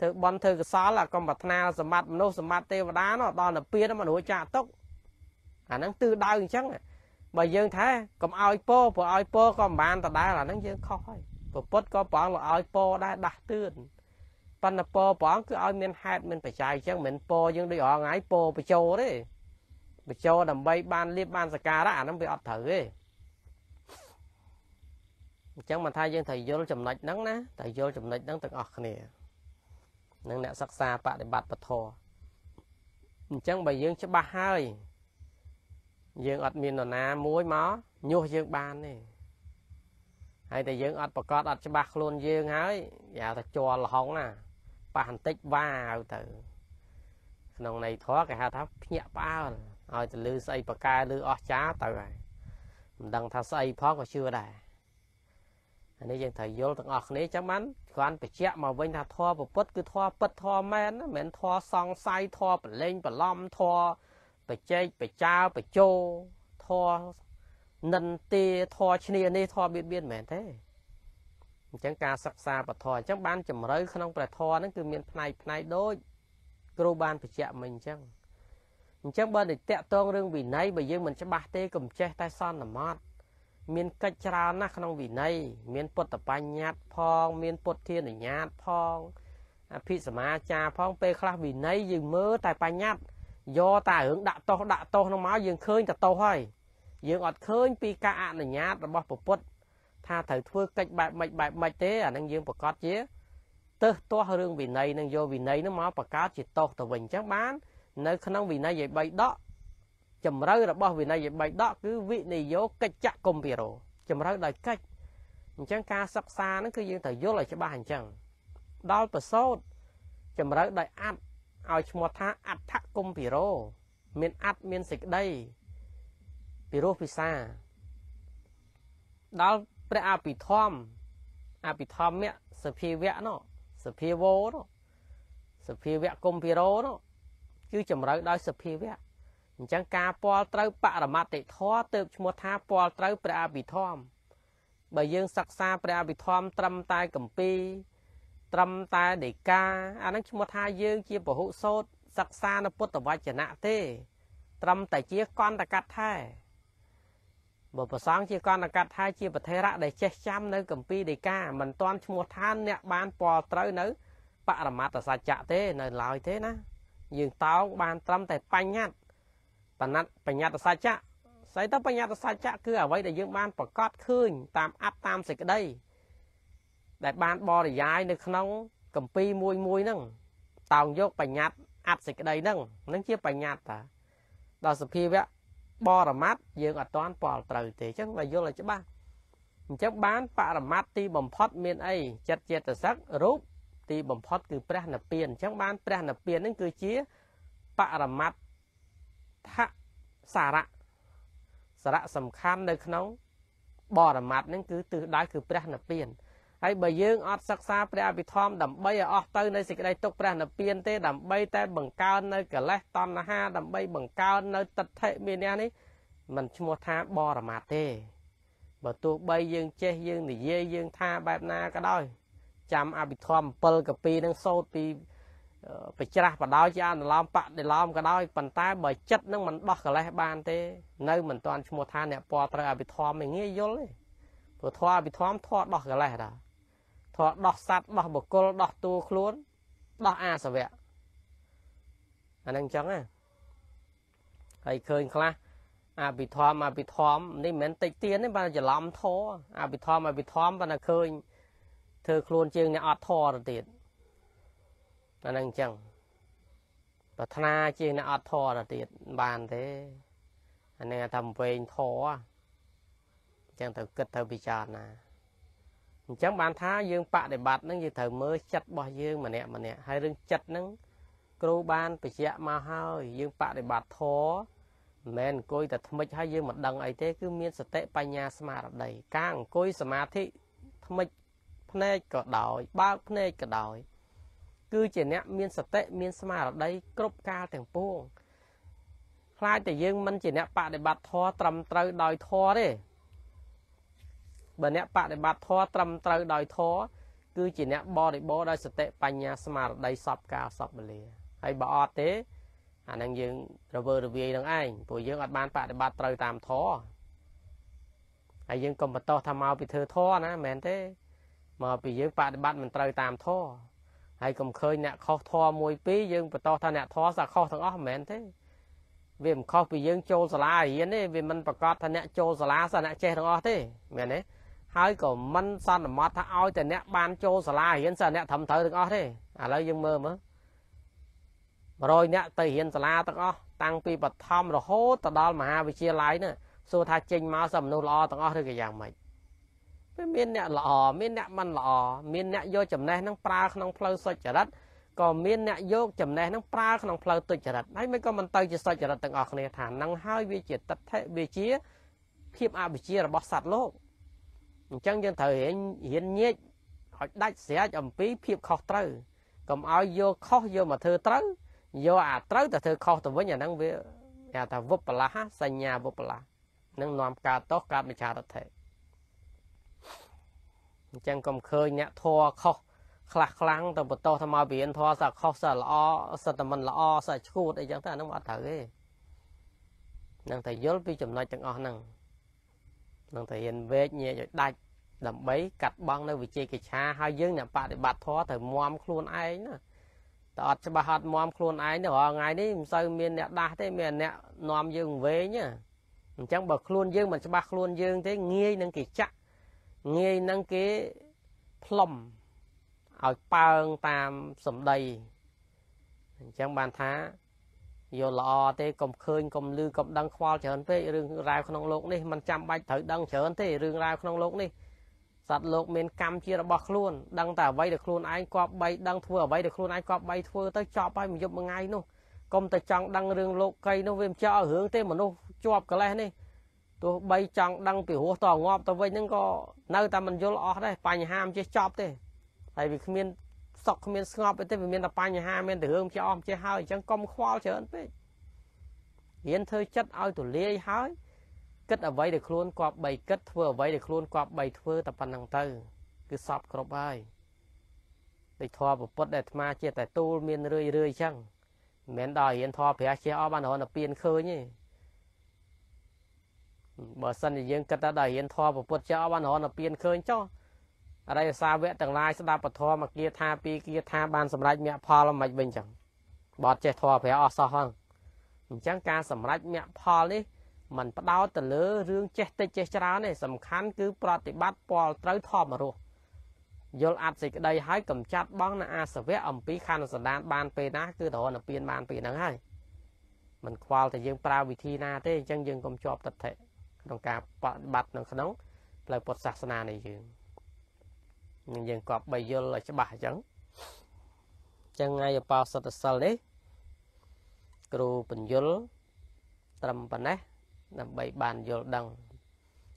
Speaker 1: ធ្វើបន់ធ្វើកសលអាកំប្រាថ្នាសម្បត្តិមនុស្សសម្បត្តិទេវតានោះដល់ទៅពៀនមនុស្សចាក់ទុកអាហ្នឹងទិសដៅអញ្ចឹងបើយើងថាកុំឲ្យពោព្រោះឲ្យពោក៏មិនបានដដែលអាហ្នឹងយើងខុសហើយពុទ្ធក៏ព្រះអង្គឲ្យពោដែរដាស់តឿនប៉ុន្តែពោព្រះអង្គគឺឲ្យមានហេតុមានបច្ច័យអញ្ចឹងមិនមែនពោយើងដូចរងថ្ងៃពោបញ្ចោទេបញ្ចោដើម្បីបានលៀបបានសការៈអាហ្នឹងវាអត់ត្រូវទេ អញ្ចឹងមិនថាយើងត្រូវយល់ចំណុចហ្នឹងណាតែយល់ចំណុចហ្នឹងទាំងអស់គ្នានឹងអ្នកសិក្សាបដិបត្តិពធអញ្ចឹងបើយើងច្បាស់ហើយយើងអត់មាននរណាមួយមកញុះយើងបានទេហើយតែយើងអត់ប្រកាសអត់ច្បាស់ខ្លួនយើងហើយយ៉ាតែជ័រលហុងណាប៉ះបន្តិចវ៉ាវទៅ ក្នុងន័យធម៌គេហៅថាភ្ញាក់ផ្អើលឲ្យទៅលឺស្អីប្រកែលឺអស់ចាទៅហើយមិនដឹងថាស្អីផងក៏ជឿដែរ អានេះយើងត្រូវយល់ទាំងអស់គ្នាចឹងបានគ្រាន់បញ្ជាក់មកវិញថាធម៌ពុទ្ធគឺធម៌ពិតធម៌មែនមិនមែនធម៌សង្ស័យធម៌ប្រឡែងប្រឡំធម៌បច្ចេកបចើបចោធម៌និន្ទាធម៌ឈ្នានេះធម៌បៀតបៀនមែនទេអញ្ចឹងការសិក្សាពធអញ្ចឹងបានជំរឿក្នុងព្រះធម៌ហ្នឹងគឺមានផ្នែកផ្នែកដូចគ្រូបានបញ្ជាក់មិញអញ្ចឹងអញ្ចឹងបើតែតកតងរឿងវិន័យបើយើងមិនច្បាស់ទេកុំចេះតែសន្មត់ មានកិច្ចច្រើនណាស់ក្នុងវិន័យមានពុទ្ធបញ្ញត្តិផង មានពុទ្ធានុញ្ញាតផងអភិសមាចារផងពេលខ្លះវិន័យយើងមើលតែបញ្ញត្តិយកតែរឿងដាក់តោសដាក់តោសនោះមកយើងឃើញតែតោសហើយយើងអត់ឃើញពីការអនុញ្ញាតរបស់ពុទ្ធថាត្រូវធ្វើកិច្ចបែបម៉េចបែបម៉េចទេអានឹងយើងប្រកាសជាទៅទាស់រឿងវិន័យនឹងយកវិន័យនឹងមកបង្កើតជាតោសទៅវិញអញ្ចឹងបាន នៅក្នុងវិន័យឯ3ដក ជំរឿរបស់វិន័យបៃដកគឺវិនិយោកិច្ចកុំពីរោជំរឿដោយកិច្ចអញ្ចឹងការសិក្សាហ្នឹងគឺយើងត្រូវយល់ឲ្យច្បាស់អញ្ចឹងដល់ប្រសូតជំរឿដោយអត្តឲ្យឈ្មោះថាអដ្ឋគុំពីរោមានអត្តមានសេចក្តីពីរោពិសាដល់ព្រះអភិធម្មអភិធម្មសភាវៈនោះសភាវោនោះសភាវៈគុំពីរោនោះគឺចម្រើដោយសភាវៈ អញ្ចឹងការពាល់ត្រូវបរមតិធម៌ទើបឈ្មោះថាពាល់ត្រូវព្រះអភិធម្មបើយើងសិក្សាព្រះអភិធម្មត្រឹមតែកម្ពីត្រឹមតែដេកាអាហ្នឹងឈ្មោះថាយើងជាពហុសោតសិក្សានៅពុទ្ធវចនៈទេ ត្រឹមតែជាកន្តកថាបើប្រសងជាកន្តកថាជាប្រធេរៈដែលចេះចាំនៅកម្ពីដេកាមិនទាន់ឈ្មោះថាអ្នកបានពាល់ត្រូវនៅបរមត្តសច្ចៈទេនៅឡើយទេណាយើងតោងបានត្រឹមតែបញ្ញត្តិ បណិតបញ្ញត្តិសច្ចៈស្អីទៅបញ្ញត្តិសច្ចៈគឺអ្វីដែលយើងបានប្រកាសឃើញតាមអត្តតាមសេចក្តីដែលបានបរិយាយនៅក្នុងកម្ពីមួយមួយហ្នឹងតោងយកបញ្ញត្តិអត្តសេចក្តីហ្នឹងហ្នឹងជាបញ្ញត្តិតាដល់សភាវៈបរមត្តយើងអត់ទាន់ពាល់ត្រូវទេអញ្ចឹងបើយល់ឲ្យច្បាស់អញ្ចឹងបានបរមត្តទីបំផុតមានអីចិត្តចេតសិករូបទីបំផុតគឺព្រះនិព្វានអញ្ចឹងបានព្រះនិព្វានហ្នឹងគឺជាបរមត្ត ថសារៈសារៈសំខាន់នៅក្នុងបរមត្តហ្នឹងគឺទិសដៅគឺព្រះនិព្វានហើយបើយើងអត់សិក្សាព្រះអភិធម្មដើម្បីឲ្យអស់ទៅនៃសេចក្តីទុកព្រះនិព្វានទេដើម្បីតែបង្កើននៅកិលេសតណ្ហាដើម្បីបង្កើននៅទិដ្ឋិមាននេះมันឈ្មោះថាបរមត្តទេបើទោះបីយើងចេះយើងនិយាយយើងថាបែបណាក៏ដោយចាំអភិធម្ម7កពីនឹងសូត្រពី បច្រាស់បដោយជាអនុឡមបដិឡមក៏ដោយប៉ុន្តែបើចិត្តនឹងមិនដោះកលេសបានទេ នៅមិនទាន់ឈ្មោះថាអ្នកពណ៌ត្រូវអភិធម្មមិនងាយយល់ទេព្រោះធម៌អភិធម្មធម៌ដោះកលេសដែរធម៌ដោះសัตว์ដោះបុគ្គលដោះតួខ្លួនដោះអាសវៈអានឹងអញ្ចឹងណាហើយឃើញខ្លះអភិធម្មអភិធម្មនេះមិនមែនតិចទៀនទេបើច្រឡំធរអភិធម្មអភិធម្មបើតែឃើញធ្វើខ្លួនជាងអ្នកអត់ធរទៅទៀត អានឹងអញ្ចឹងប្រាថ្នាជាអ្នកអត់ធរទៅទៀតបានទេអានេះថាវែងធរអញ្ចឹងត្រូវគិតត្រូវពិចារណាអញ្ចឹងបានថាយើងបដិបត្តិហ្នឹងយើងត្រូវមើលចិត្តរបស់យើងម្នាក់ម្នាក់ហើយរឿងចិត្តហ្នឹងគ្រូបានបញ្ជាក់មកហើយយើងបដិបត្តិធរមិនមែនអង្គុយតែថ្មិចហើយយើងមិនដឹងអីទេគឺមានសតិបញ្ញាស្មារតីការអង្គុយសមាធិថ្មិចភ្នែកក៏ដោយបើកភ្នែកក៏ដោយ គឺជាអ្នកមានសតិមានស្មារតីគ្រប់កាលទាំងពួងខ្លាចតែយើងមិនជាអ្នកបដិបត្តិធម៌ត្រឹមត្រូវដោយធម៌ទេបើអ្នកបដិបត្តិធម៌ត្រឹមត្រូវដោយធម៌គឺជាអ្នកបរិបូរដោយសតិបញ្ញាស្មារតីសពកាលសពវេលាហើយបើអត់ទេអានឹងយើងរវើរវាយនឹងឯងព្រោះយើងអត់បានបដិបត្តិត្រូវតាមធម៌ហើយយើងកុំបន្តថាមកពីធ្វើធម៌ណាមែនទេមកពីយើងបដិបត្តិមិនត្រូវតាមធម៌ ហើយកុំឃើញអ្នកខុសធម៌មួយពីរយើងបន្តថាអ្នកធម៌សាខុសទាំងអស់មិនមែនទេវាមិនខុសពីយើងចូលសាលារៀនទេវាមិនប្រកាសថាអ្នកចូលសាលាសាអ្នកចេះទាំងអស់ទេមែនទេហើយក៏មិនសន្មត់ថាឲ្យតែអ្នកបានចូលសាលារៀនសាអ្នកត្រឹមត្រូវទាំងអស់ទេឥឡូវយើងមើលមើល100អ្នកទៅរៀនសាលាទាំងអស់តាំងពីបឋមរហូតទៅដល់មហាវិទ្យាល័យនោះសួរថាចេញមកសមនុស្សល្អទាំងអស់ឬក៏យ៉ាងម៉េច វាមានអ្នកល្អមានអ្នកមិនល្អមានអ្នកយកចំណេះនឹងប្រើក្នុងផ្លូវសុចរិតក៏មានអ្នកយកចំណេះនឹងប្រើក្នុងផ្លូវទុច្ចរិតហើយមិនក៏មិនទៅជាសុចរិតទាំងអស់គ្នាថានឹងហើយវាជាតដ្ឋិវាជាភាពអវិជ្ជារបស់សត្វលោកអញ្ចឹងយើងត្រូវរៀនរៀនញែកឲ្យដាច់ស្រេចអំពីភាពខុសត្រូវកុំឲ្យយកខុសយកមកធ្វើត្រូវយកអាត្រូវទៅធ្វើខុសទៅវិញអាហ្នឹងវាគេថាវុបបលាសញ្ញាវុបបលានឹងនាំកើតតោះកើតមិច្ឆាទិដ្ឋិ អញ្ចឹងកុំឃើញអ្នកធัวខុសខ្លះខ្លាំងទៅបន្តថាមករៀនធေါ်សាខុសសាល្អសិតតែមិនល្អសាឈួតអីចឹងទៅអានោះអត់ត្រូវទេនឹងតែយល់ពីចំណុចទាំងអស់ហ្នឹងនឹងតែរៀនវេកញែកឲ្យដាច់ដើម្បីកាត់បងនៅវិជ័យកិច្ឆាហើយយើងអ្នកបដិបត្តិធម៌ត្រូវមមខ្លួនឯងណាតែអត់ច្បាស់អត់មមខ្លួនឯងទៅរាល់ថ្ងៃនេះមិនសូវមានអ្នកដាស់ទេមានអ្នកនាំយើងវែងណាអញ្ចឹងបើខ្លួនយើងមិនច្បាស់ខ្លួនយើងទេងាយនឹងគេចាក់ ងាយនឹងគេផ្លុំឲ្យប៉ើងតាមសម្ដីអញ្ចឹងបានថាយល់ល្អទេកុំឃើញកុំលឺកុំដឹងខ្វល់ច្រើនពេករឿងរ៉ាវក្នុងโลกនេះมันចាំបាច់ត្រូវដឹងច្រើនទេរឿងរ៉ាវក្នុងโลกនេះសត្វលោកមានកម្មជារបស់ខ្លួនដឹងតែអ្វីដែលខ្លួនឯងគប់បីដឹងធ្វើអ្វីដែលខ្លួនឯងគប់បីធ្វើទៅចប់ហើយមួយយប់មួយថ្ងៃនោះកុំតែចង់ដឹងរឿងលោកីនោះវាមិនចោលរឿងទេមនុស្សជាប់កលេសនេះ ទោះបីចង់ដឹងពីរស់តងាប់ទៅវិញហ្នឹងក៏នៅតែមិនយល់អស់ដែរបញ្ហាមិនចេះចប់ទេហើយវាគ្មានសុខគ្មានស្ងប់ទេវាមានតែបញ្ហាមានតែរឿងជាអស់ចេះហើយអញ្ចឹងកុំខ្វល់ច្រើនពេករៀនធ្វើចិត្តឲ្យទូលាយហើយគិតអ្វីដែលខ្លួនគប់បីគិតធ្វើអ្វីដែលខ្លួនគប់បីធ្វើតែប៉ុណ្្នឹងទៅ គឺសពគ្រប់ហើយដូចធម៌ពុទ្ធដែលអាត្មាជាតែទូលមានរឿយរឿយអញ្ចឹងមិនមែនដល់រៀនធម៌ព្រះជាអស់បានរហូតដល់ពៀនឃើញទេ បើសិនជាយើងគិតថាដល់រៀនធម៌ពុទ្ធជាអស់បានរហូតដល់ពៀនឃើញចុះអរិយសាវកទាំងឡាយស្ដាប់ពធមកគាថាពីគាថាបានសម្រេចមគ្គផលមិនវិញចឹងបត់ចេះធម៌ព្រះអស់សោះហ្នឹងអញ្ចឹងការសម្រេចមគ្គផលនេះมันផ្ដោតទៅលើរឿងចេះតិចចេះច្រើនទេសំខាន់គឺប្រតិបត្តិពលត្រូវធម្មរស់យល់អត្តសេចក្តីហើយកំចាត់បងនៅអាសវៈអំពីខណ្ឌសន្តានបានពេលណាគឺតរណពៀនបានពេលហ្នឹងហើយมันខ្វល់តែយើងប្រើវិធីណាទេអញ្ចឹងយើងកុំជាប់ទិដ្ឋិ ក្នុងការបប្រតិបត្តិនៅក្នុងផ្លូវពុទ្ធសាសនានេះយើងនឹងយើងគប់បីយល់ឲ្យច្បាស់អញ្ចឹងអញ្ចឹងថ្ងៃអបោសុទ្ធសិលនេះគ្រូបញ្យលត្រឹមប៉ុណ្ណេះដើម្បីបានយល់ដឹង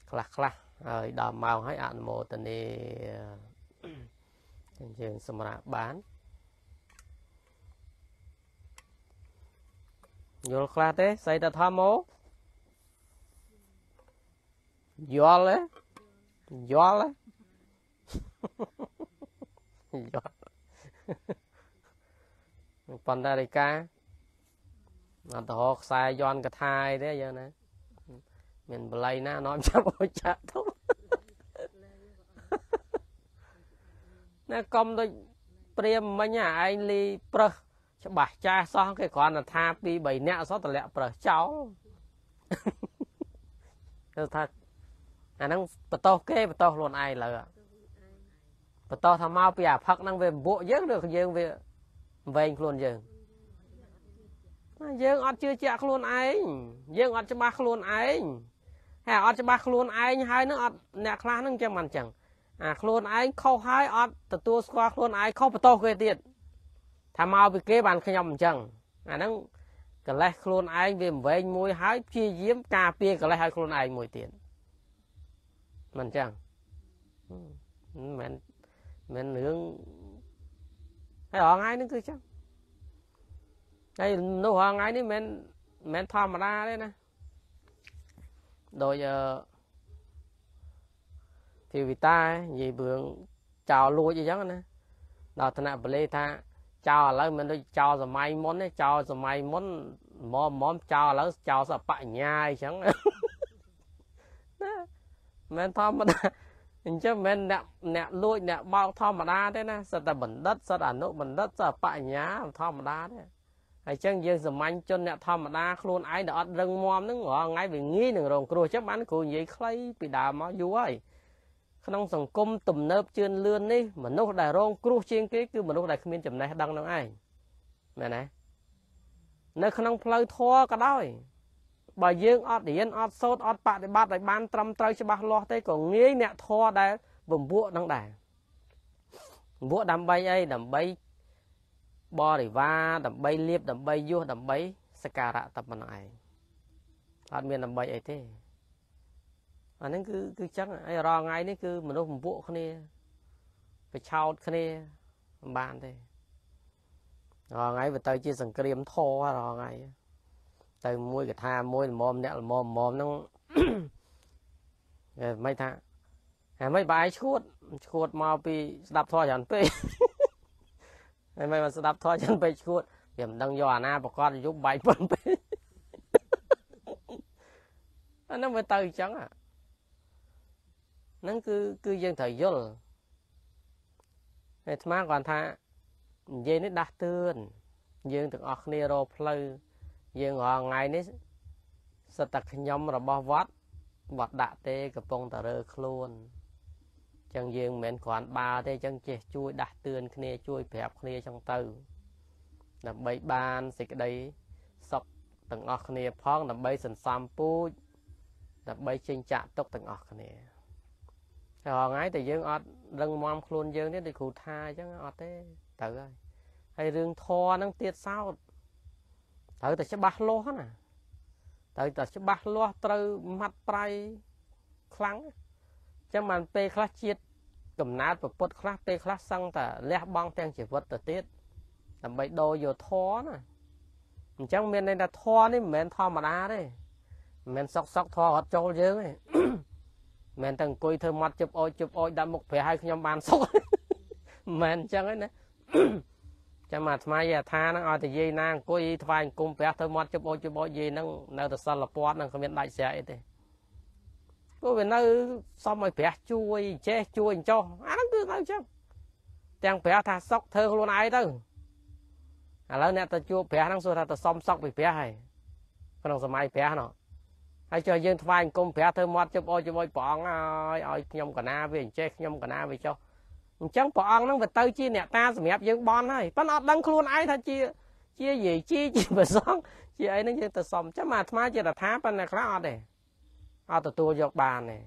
Speaker 1: ខ្លះខ្លះហើយដល់ម៉ោងហើយអនុមោទនាយើងសម្រាប់បានយល់ខ្លះទេស្អីតធម្មោ យល់ទេយល់ទេយកប៉ុន្តែរិកាអត់ទៅរកខ្សែយន់កថាអីទេយើងណាមានបល័យណានាំចាប់អូចាក់ទៅណាកុំដូចព្រាមមិញអាឯងលីប្រឹសច្បាស់ចាស់សោះគេគ្រាន់តែថាពី3នាក់សោះតម្លាក់ប្រឹសចោលគឺថា អាហ្នឹងបន្ទោសគេបន្ទោសខ្លួនឯងលើបន្តថាមកពីអាផឹកហ្នឹងវាបពួកយើងឬយើងវាវែងខ្លួនយើងយើងអត់ជឿជាក់ខ្លួនឯងយើងអត់ច្បាស់ខ្លួនឯងហើយអត់ច្បាស់ខ្លួនឯងហើយនឹងអត់អ្នកខ្លះហ្នឹងចឹងមិនចឹងអាខ្លួនឯងខុសហើយអត់ទទួលស្គាល់ខ្លួនឯងខុសបន្ទោសគេទៀតថាមកពីគេបានខ្ញុំអញ្ចឹងអាហ្នឹងកលេសខ្លួនឯងវាមិនវែងមួយហើយព្យាយាមការពារកលេសឲ្យខ្លួនឯងមួយទៀត មិនអញ្ចឹងមិនមែនមិនរឿងហើយរងថ្ងៃនេះគឺចឹងហើយនោះរងថ្ងៃនេះមិនមិនធម្មតាទេណាដោយពីវិតានិយាយរឿងចោលលួចអីចឹងណាដល់ឋានៈបលិថាចោលឥឡូវមិនដូចចោលសម័យមុនទេចោលសម័យមុនមកមកចោលឥឡូវចោលសបញ្ញាអីចឹងណា មិនធម្មតាអញ្ចឹងមិនអ្នកអ្នកលួចអ្នកបោកធម្មតាទេណាសិតតែបណ្ឌិតសិតអនុបណ្ឌិតសិតបញ្ញាធម្មតាទេហើយចឹងយើងសម្ាញ់ជនអ្នកធម្មតាខ្លួនឯងដែលអត់រឹងមាំហ្នឹងរាល់ថ្ងៃវាងាយនឹងរងគ្រោះចឹងបានគ្រូនិយាយខ្លីពីដើមមកយូរហើយក្នុងសង្គមទំនើបជឿនលឿននេះមនុស្សដែលរងគ្រោះជាងគេគឺមនុស្សដែលគ្មានចំណេះដឹងនឹងឯងមែនទេនៅក្នុងផ្លូវធម៌ក៏ដោយ បើយើងអត់រៀនអត់សូត្រអត់បប្រតិបត្តិឲ្យបានត្រឹមត្រូវច្បាស់លាស់ទេក៏ងាយអ្នកធម៌ដែលវំពួកនឹងដែរវំពួកដើម្បីអីដើម្បីបរិវារដើម្បីលៀបដើម្បីយោះដើម្បីសក្ការៈតែប៉ុណ្ណឹងឯងអត់មានដើម្បីអីទេអាហ្នឹងគឺគឺចឹងហើយរាល់ថ្ងៃនេះគឺមនុស្សបំពួកគ្នាប្រឆោតគ្នាមិនបានទេរាល់ថ្ងៃវាទៅជាសង្គ្រាមធររាល់ថ្ងៃ ទៅមួយកថាមួយល្មមអ្នកល្មមល្មមហ្នឹងមិនថាហើយមិនបាយឈួតឈួតមកពីស្ដាប់ធរច្រើនពេកហើយមិនមកស្ដាប់ធរច្រើនពេកឈួតវាមិនដឹងយកអាណាប្រកាសយុបបាយប៉ុនពេកអាហ្នឹងវាទៅអញ្ចឹងហ្នឹងគឺគឺយើងត្រូវយល់ហើយអាត្មាគាត់ថានិយាយនេះដាស់តឿនយើងទាំងអស់គ្នារកផ្លូវ យើងរាល់ថ្ងៃនេះសិតតែខ្ញុំរបស់វត្តវត្តដាក់ទេកំពុងតែរើខ្លួនចឹងយើងមិនមែនគ្រាន់បើទេចឹងចេះជួយដាស់តឿនគ្នាជួយប្រាប់គ្នាចឹងទៅដើម្បីបានសេចក្តីសុខទាំងអស់គ្នាផងដើម្បីសន្សំពូជដើម្បីចេញចាក់ទុកទាំងអស់គ្នាតែរងថ្ងៃតែយើងអត់រឹងមាំខ្លួនយើងទេដូចគ្រូថាអញ្ចឹងអត់ទេទៅហើយហើយរឿងធរហ្នឹងទៀតសោត ត្រូវតែច្បាស់លាស់ណាត្រូវតែច្បាស់លាស់ត្រូវម៉ាត់ប្រៃខ្លាំងអញ្ចឹងបានពេលខ្លះជាតិកំណើតប្រពុតខ្លះពេលខ្លះសឹងតែលះបង់ទាំងជីវិតទៅទៀតដើម្បីដូរយកធរណាអញ្ចឹងមានន័យថាធរនេះមិនមែនធម្មតាទេមិនមែនសុកសុកធរអត់ចូលយើងទេមិនមែនតែអង្គុយធ្វើមាត់ជឹបអោយជឹបអោយដាក់មុខព្រះឲ្យខ្ញុំបានសុខមិនមែនអញ្ចឹងទេណា ចាំអាថ្មយាថាហ្នឹងឲ្យតែយាយណាអង្គុយថ្វាយអង្គមព្រះទៅមាត់ជឹបអោយជឹបអោយយាយហ្នឹងនៅតែសិលពតហ្នឹងគ្មានដាច់ស្រែអីទេព្រោះវានៅសុំឲ្យព្រះជួយចេះជួយចុះអាហ្នឹងគឺនៅអញ្ចឹងទាំងព្រះថាសុកធ្វើខ្លួនឯងទៅឥឡូវអ្នកទៅជួបព្រះហ្នឹងសួរថាទៅសុំសុកពីព្រះហើយក្នុងសម័យព្រះនោះហើយចុះយើងថ្វាយអង្គមព្រះធ្វើមាត់ជប់អោយជប់អោយព្រះអង្គហើយឲ្យខ្ញុំកណាវាអញ្ចេះខ្ញុំកណាវាចុះ អញ្ចឹងព្រះអង្គនឹងវាទៅជាអ្នកតាសម្រាប់យើងបន់ហើយប៉ុន្តែអត់ដឹងខ្លួនឯងថាជាជាយាយជីជាប្រសងជាអីហ្នឹងយើងទៅសុំចាំអាអាត្មាជាតថាប៉ុន្តែខ្លះអត់ទេអត់ទទួលយកបានទេ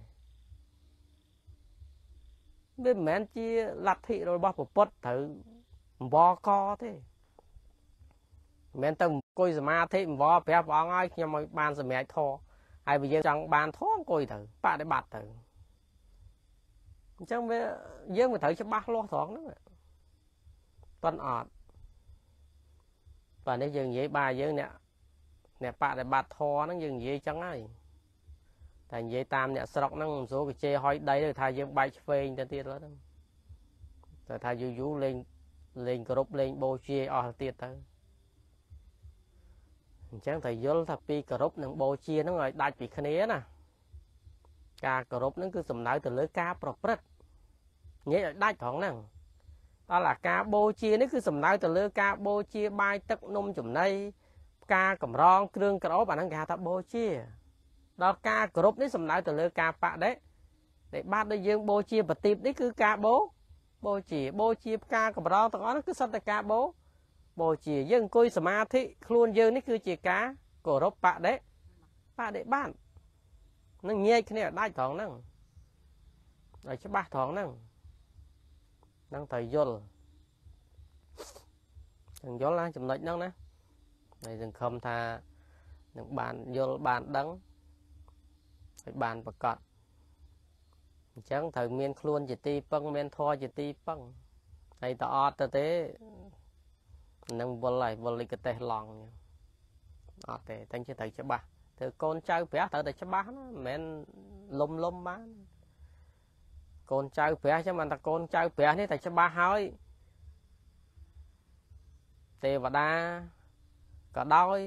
Speaker 1: វាមិនមែនជាលទ្ធិរបស់ពុទ្ធត្រូវអង្វរកទេមិនមែនទៅអង្គុយសមាធិអង្វរព្រះព្រះអង្គឲ្យខ្ញុំឲ្យបានសម្រេចធម៌ហើយបើយើងចង់បានធម៌អង្គុយទៅបដិបត្តិទៅ អញ្ចឹងវាយើងមិនត្រូវច្បាស់លាស់ត្រង់ហ្នឹងប៉ុនអត់បាទនេះយើងនិយាយបាទយើងអ្នកអ្នកបដិបត្តិធម៌ហ្នឹងយើងនិយាយចឹងហើយតែនិយាយតាមអ្នកស្រុកហ្នឹងមិនស្រួលកជេហុយដីទៅថាយើងបែកឆ្វេងទៅទៀតហ្នឹងតែថាយូរយូរលេងលេងគ្រប់លេងបូជាអស់ទៅទៀតទៅអញ្ចឹងត្រូវយល់ថាពីគោរពនិងបូជាហ្នឹងឲ្យដាច់ពីគ្នាណាការគោរពហ្នឹងគឺសំដៅទៅលើការប្រព្រឹត្ត ងាយឲ្យដាច់ត្រង់ហ្នឹងដល់អាការបូជានេះគឺសំដៅទៅលើការបូជាបាយទឹកនំចំណីផ្កាកម្រងគ្រឿងក្រអូបអាហ្នឹងគេហៅថាបូជាដល់ការគោរពនេះសំដៅទៅលើការបដិដែលបាត់ដូចយើងបូជាប្រទីបនេះគឺការបូបូជាបូជាផ្កាកម្រងទាំងអស់នោះគឺសិតតែការបូបូជាយើងអង្គុយសមាធិខ្លួនយើងនេះគឺជាការគោរពបដិបដិបាននឹងញែកគ្នាដាច់ត្រង់ហ្នឹងឲ្យច្បាស់ត្រង់ហ្នឹងហ្នឹងត្រូវយល់នឹងយល់ណាចំណុចហ្នឹងណាហើយសង្ឃឹមថានឹងបានយល់បានដឹងឲ្យបានប្រកបអញ្ចឹងត្រូវមានខ្លួនជាទីពឹងមានធម៌ជាទីពឹងហើយតអត់ទៅទេនឹងវល់ហើយវល់លិកទេសឡងអត់ទេតែចេះត្រូវច្បាស់ធ្វើកូនចៅព្រះត្រូវតែច្បាស់ណាមិនមែនលុំលុំបាន កូនចៅព្រះចឹងមិនតែកូនចៅព្រះនេះតែច្បាស់ហើយទេវតាក៏ដោយ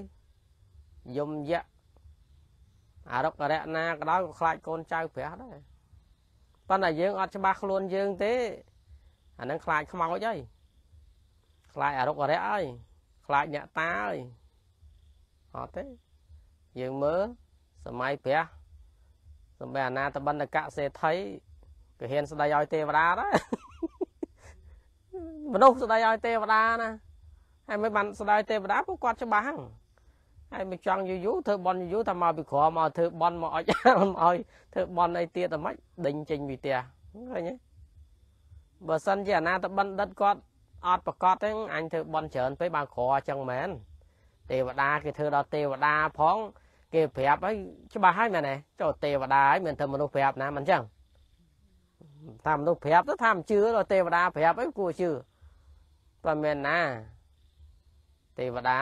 Speaker 1: យមយៈអរុក្ខរៈណាក៏ដោយក៏ខ្លាចកូនចៅព្រះដែរប៉ុន្តែយើងអត់ច្បាស់ខ្លួនយើងទេអានឹងខ្លាចខ្មោចហើយខ្លាចអរុក្ខរៈហើយខ្លាចអ្នកតាហើយអត់ទេយើងមើលសម័យព្រះសម្បេអនាតបណ្ឌកៈសេដ្ឋី ក៏ហ៊ានស្ដីឲ្យទេវតាដែរមនុស្សស្ដីឲ្យទេវតាណាហើយមិនបានស្ដីទេវតាពួកគាត់ច្បាស់ហ្នឹងហើយមិនចង់យូរយូរធ្វើបន់យូរថាមកពីក្រមកធ្វើបន់មកអុចមកឲ្យធ្វើបន់អីទៀតតែម៉េចដេញចេញពីផ្ទះឃើញទេបើសិនជាអាណាតបណ្ឌិតគាត់អត់ប្រកាសទេអញធ្វើបន់ច្រើនពេកបើក្រអញ្ចឹងមែនទេវតាគេធ្វើដល់ទេវតាផង គេប្រាប់ហើយច្បាស់ហើយមែនទេចូលទេវតាហើយមិនធ្វើមនុស្សប្រាប់ណាមិនអញ្ចឹង ថាមនុស្សប្រាប់ទៅថាមិនជឿដល់ទេវតាប្រាប់អីគួរជឿបើមែនណាទេវតា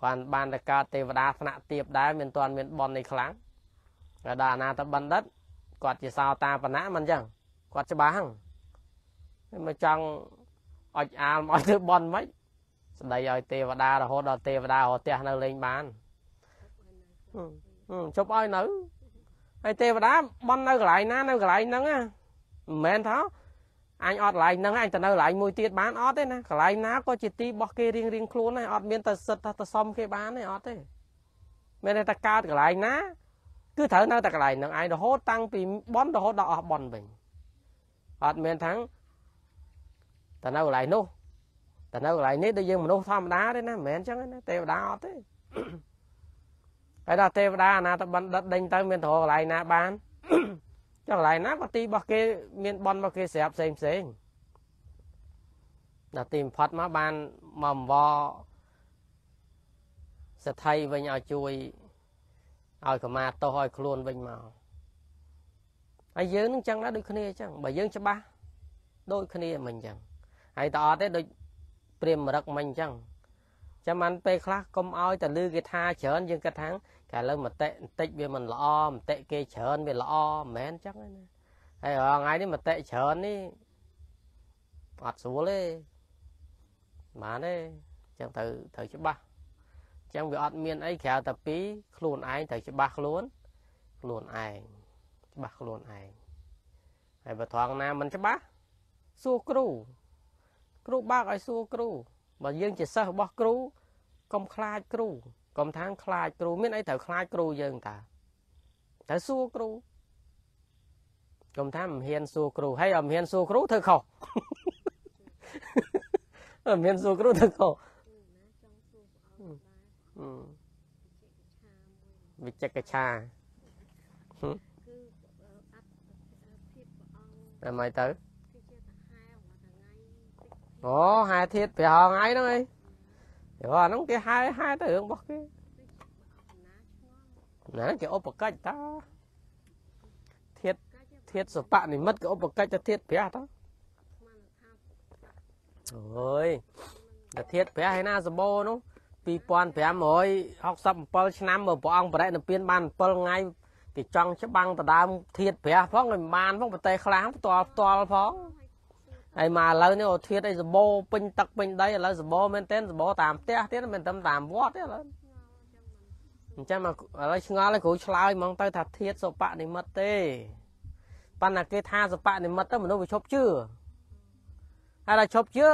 Speaker 1: គាត់បានតែកើតទេវតាថ្នាក់ទៀបដែរមិនទាន់មានបននៃខ្លាំងហើយដល់អាណាតបណ្ឌិតគាត់ជាសោតាបណៈមិនអញ្ចឹងគាត់ច្បាស់ហ្នឹងមិនចង់អុចអាលមកធ្វើបនមិនស្ដីឲ្យទេវតារហូតដល់ទេវតារហទះនៅលេងបានជប់ឲ្យនៅហើយទេវតាបន់នៅកន្លែងណានៅកន្លែងហ្នឹងណា មិនមែនថាអញអត់កន្លែងហ្នឹងអញទៅនៅកន្លែងមួយទៀតបានអត់ទេណាកន្លែងណាក៏ជាទីរបស់គេរៀងរៀងខ្លួនដែរអត់មានតែសិតថាទៅសុំគេបានទេអត់ទេមានតែកើតកន្លែងណាគឺត្រូវនៅតែកន្លែងហ្នឹងឯងរហូតតាំងពីបន់រហូតដល់អស់បន់វិញអត់មានថាងទៅនៅកន្លែងនោះទៅនៅកន្លែងនេះដូចយើងមនុស្សធម្មតាទេណាមិនមែនអញ្ចឹងណាទេវតាអត់ទេហើយដល់ទេវតាអាណាតបណ្ឌិតដេញទៅមានទៅកន្លែងណាបាន ចុះកន្លែងណាក៏ទីរបស់គេមានបនរបស់គេស្រាប់ផ្សេងផ្សេងដល់ទីបំផុតមកបានមកអង្វរសថីវិញឲ្យជួយឲ្យកម្មាទោសឲ្យខ្លួនវិញមកហើយយើងនឹងចឹងដែរដូចគ្នាអញ្ចឹងបើយើងច្បាស់ដូចគ្នាមិនអញ្ចឹងហើយតអត់ទេដូចព្រាមរឹកមិញអញ្ចឹងចាំបានពេលខ្លះកុំឲ្យតែលឺគេថាច្រើនយើងគិតថា កាលលើមតិបន្តិចវាមិនល្អមតិគេច្រើនវាល្អមិនមែនអញ្ចឹងណាហើយរងថ្ងៃនេះមតិច្រើននេះអត់ស្រួលទេបានទេអញ្ចឹងត្រូវត្រូវច្បាស់អញ្ចឹងវាអត់មានអីក្រៅតែពីខ្លួនឯងត្រូវច្បាស់ខ្លួនខ្លួនឯងច្បាស់ខ្លួនឯងហើយបើត្រង់ណាមិនច្បាស់សួរគ្រូគ្រូបាក់ឲ្យសួរគ្រូបើយើងជាសិស្សរបស់គ្រូកុំខ្លាចគ្រូ កុំថាងខ្លាចគ្រូមានអីត្រូវខ្លាចគ្រូយើងតាត្រូវសួរគ្រូកុំថាមិនហ៊ានសួរគ្រូហើយមិនហ៊ានសួរគ្រូធ្វើខុសមិនហ៊ានសួរគ្រូធ្វើខុសវិចិកឆាគឺអត់ភាពព្រះអង្គតែមិនទៅអូហែធៀបព្រះហងៃហ្នឹងអីយោអាហ្នឹងគេហែហែទៅរឿងរបស់គេ ណាគេឧបកិច្ចតាធៀបធៀបសបនិមិត្តគេឧបកិច្ចទៅធៀបព្រះតាអូយតែធៀបព្រះឯណាសម្បូរនោះ2567ឆ្នាំមើលព្រះអង្គបរិនិព្វានបាន7ថ្ងៃគេចង់ច្បាំងដដើមធៀបព្រះផងមិនបានផងប្រទេសខ្លះផ្ទាល់ផ្ទាល់ផងហើយមកឥឡូវនេះអូធាតអីសបោពេញទឹកពេញដីឥឡូវសបោមែនទែនសបោតាមផ្ទះទៀតមិនតាមតាមវត្តទេឥឡូវ អញ្ចឹងមកឥឡូវឆ្ងល់ហើយគ្រូឆ្លើយហ្មងទៅថាធាតសុបនិមិត្តទេប៉ុន្តែគេថាសុបនិមិត្តទៅមនុស្សវាឈប់ជឿហើយដល់ឈប់ជឿ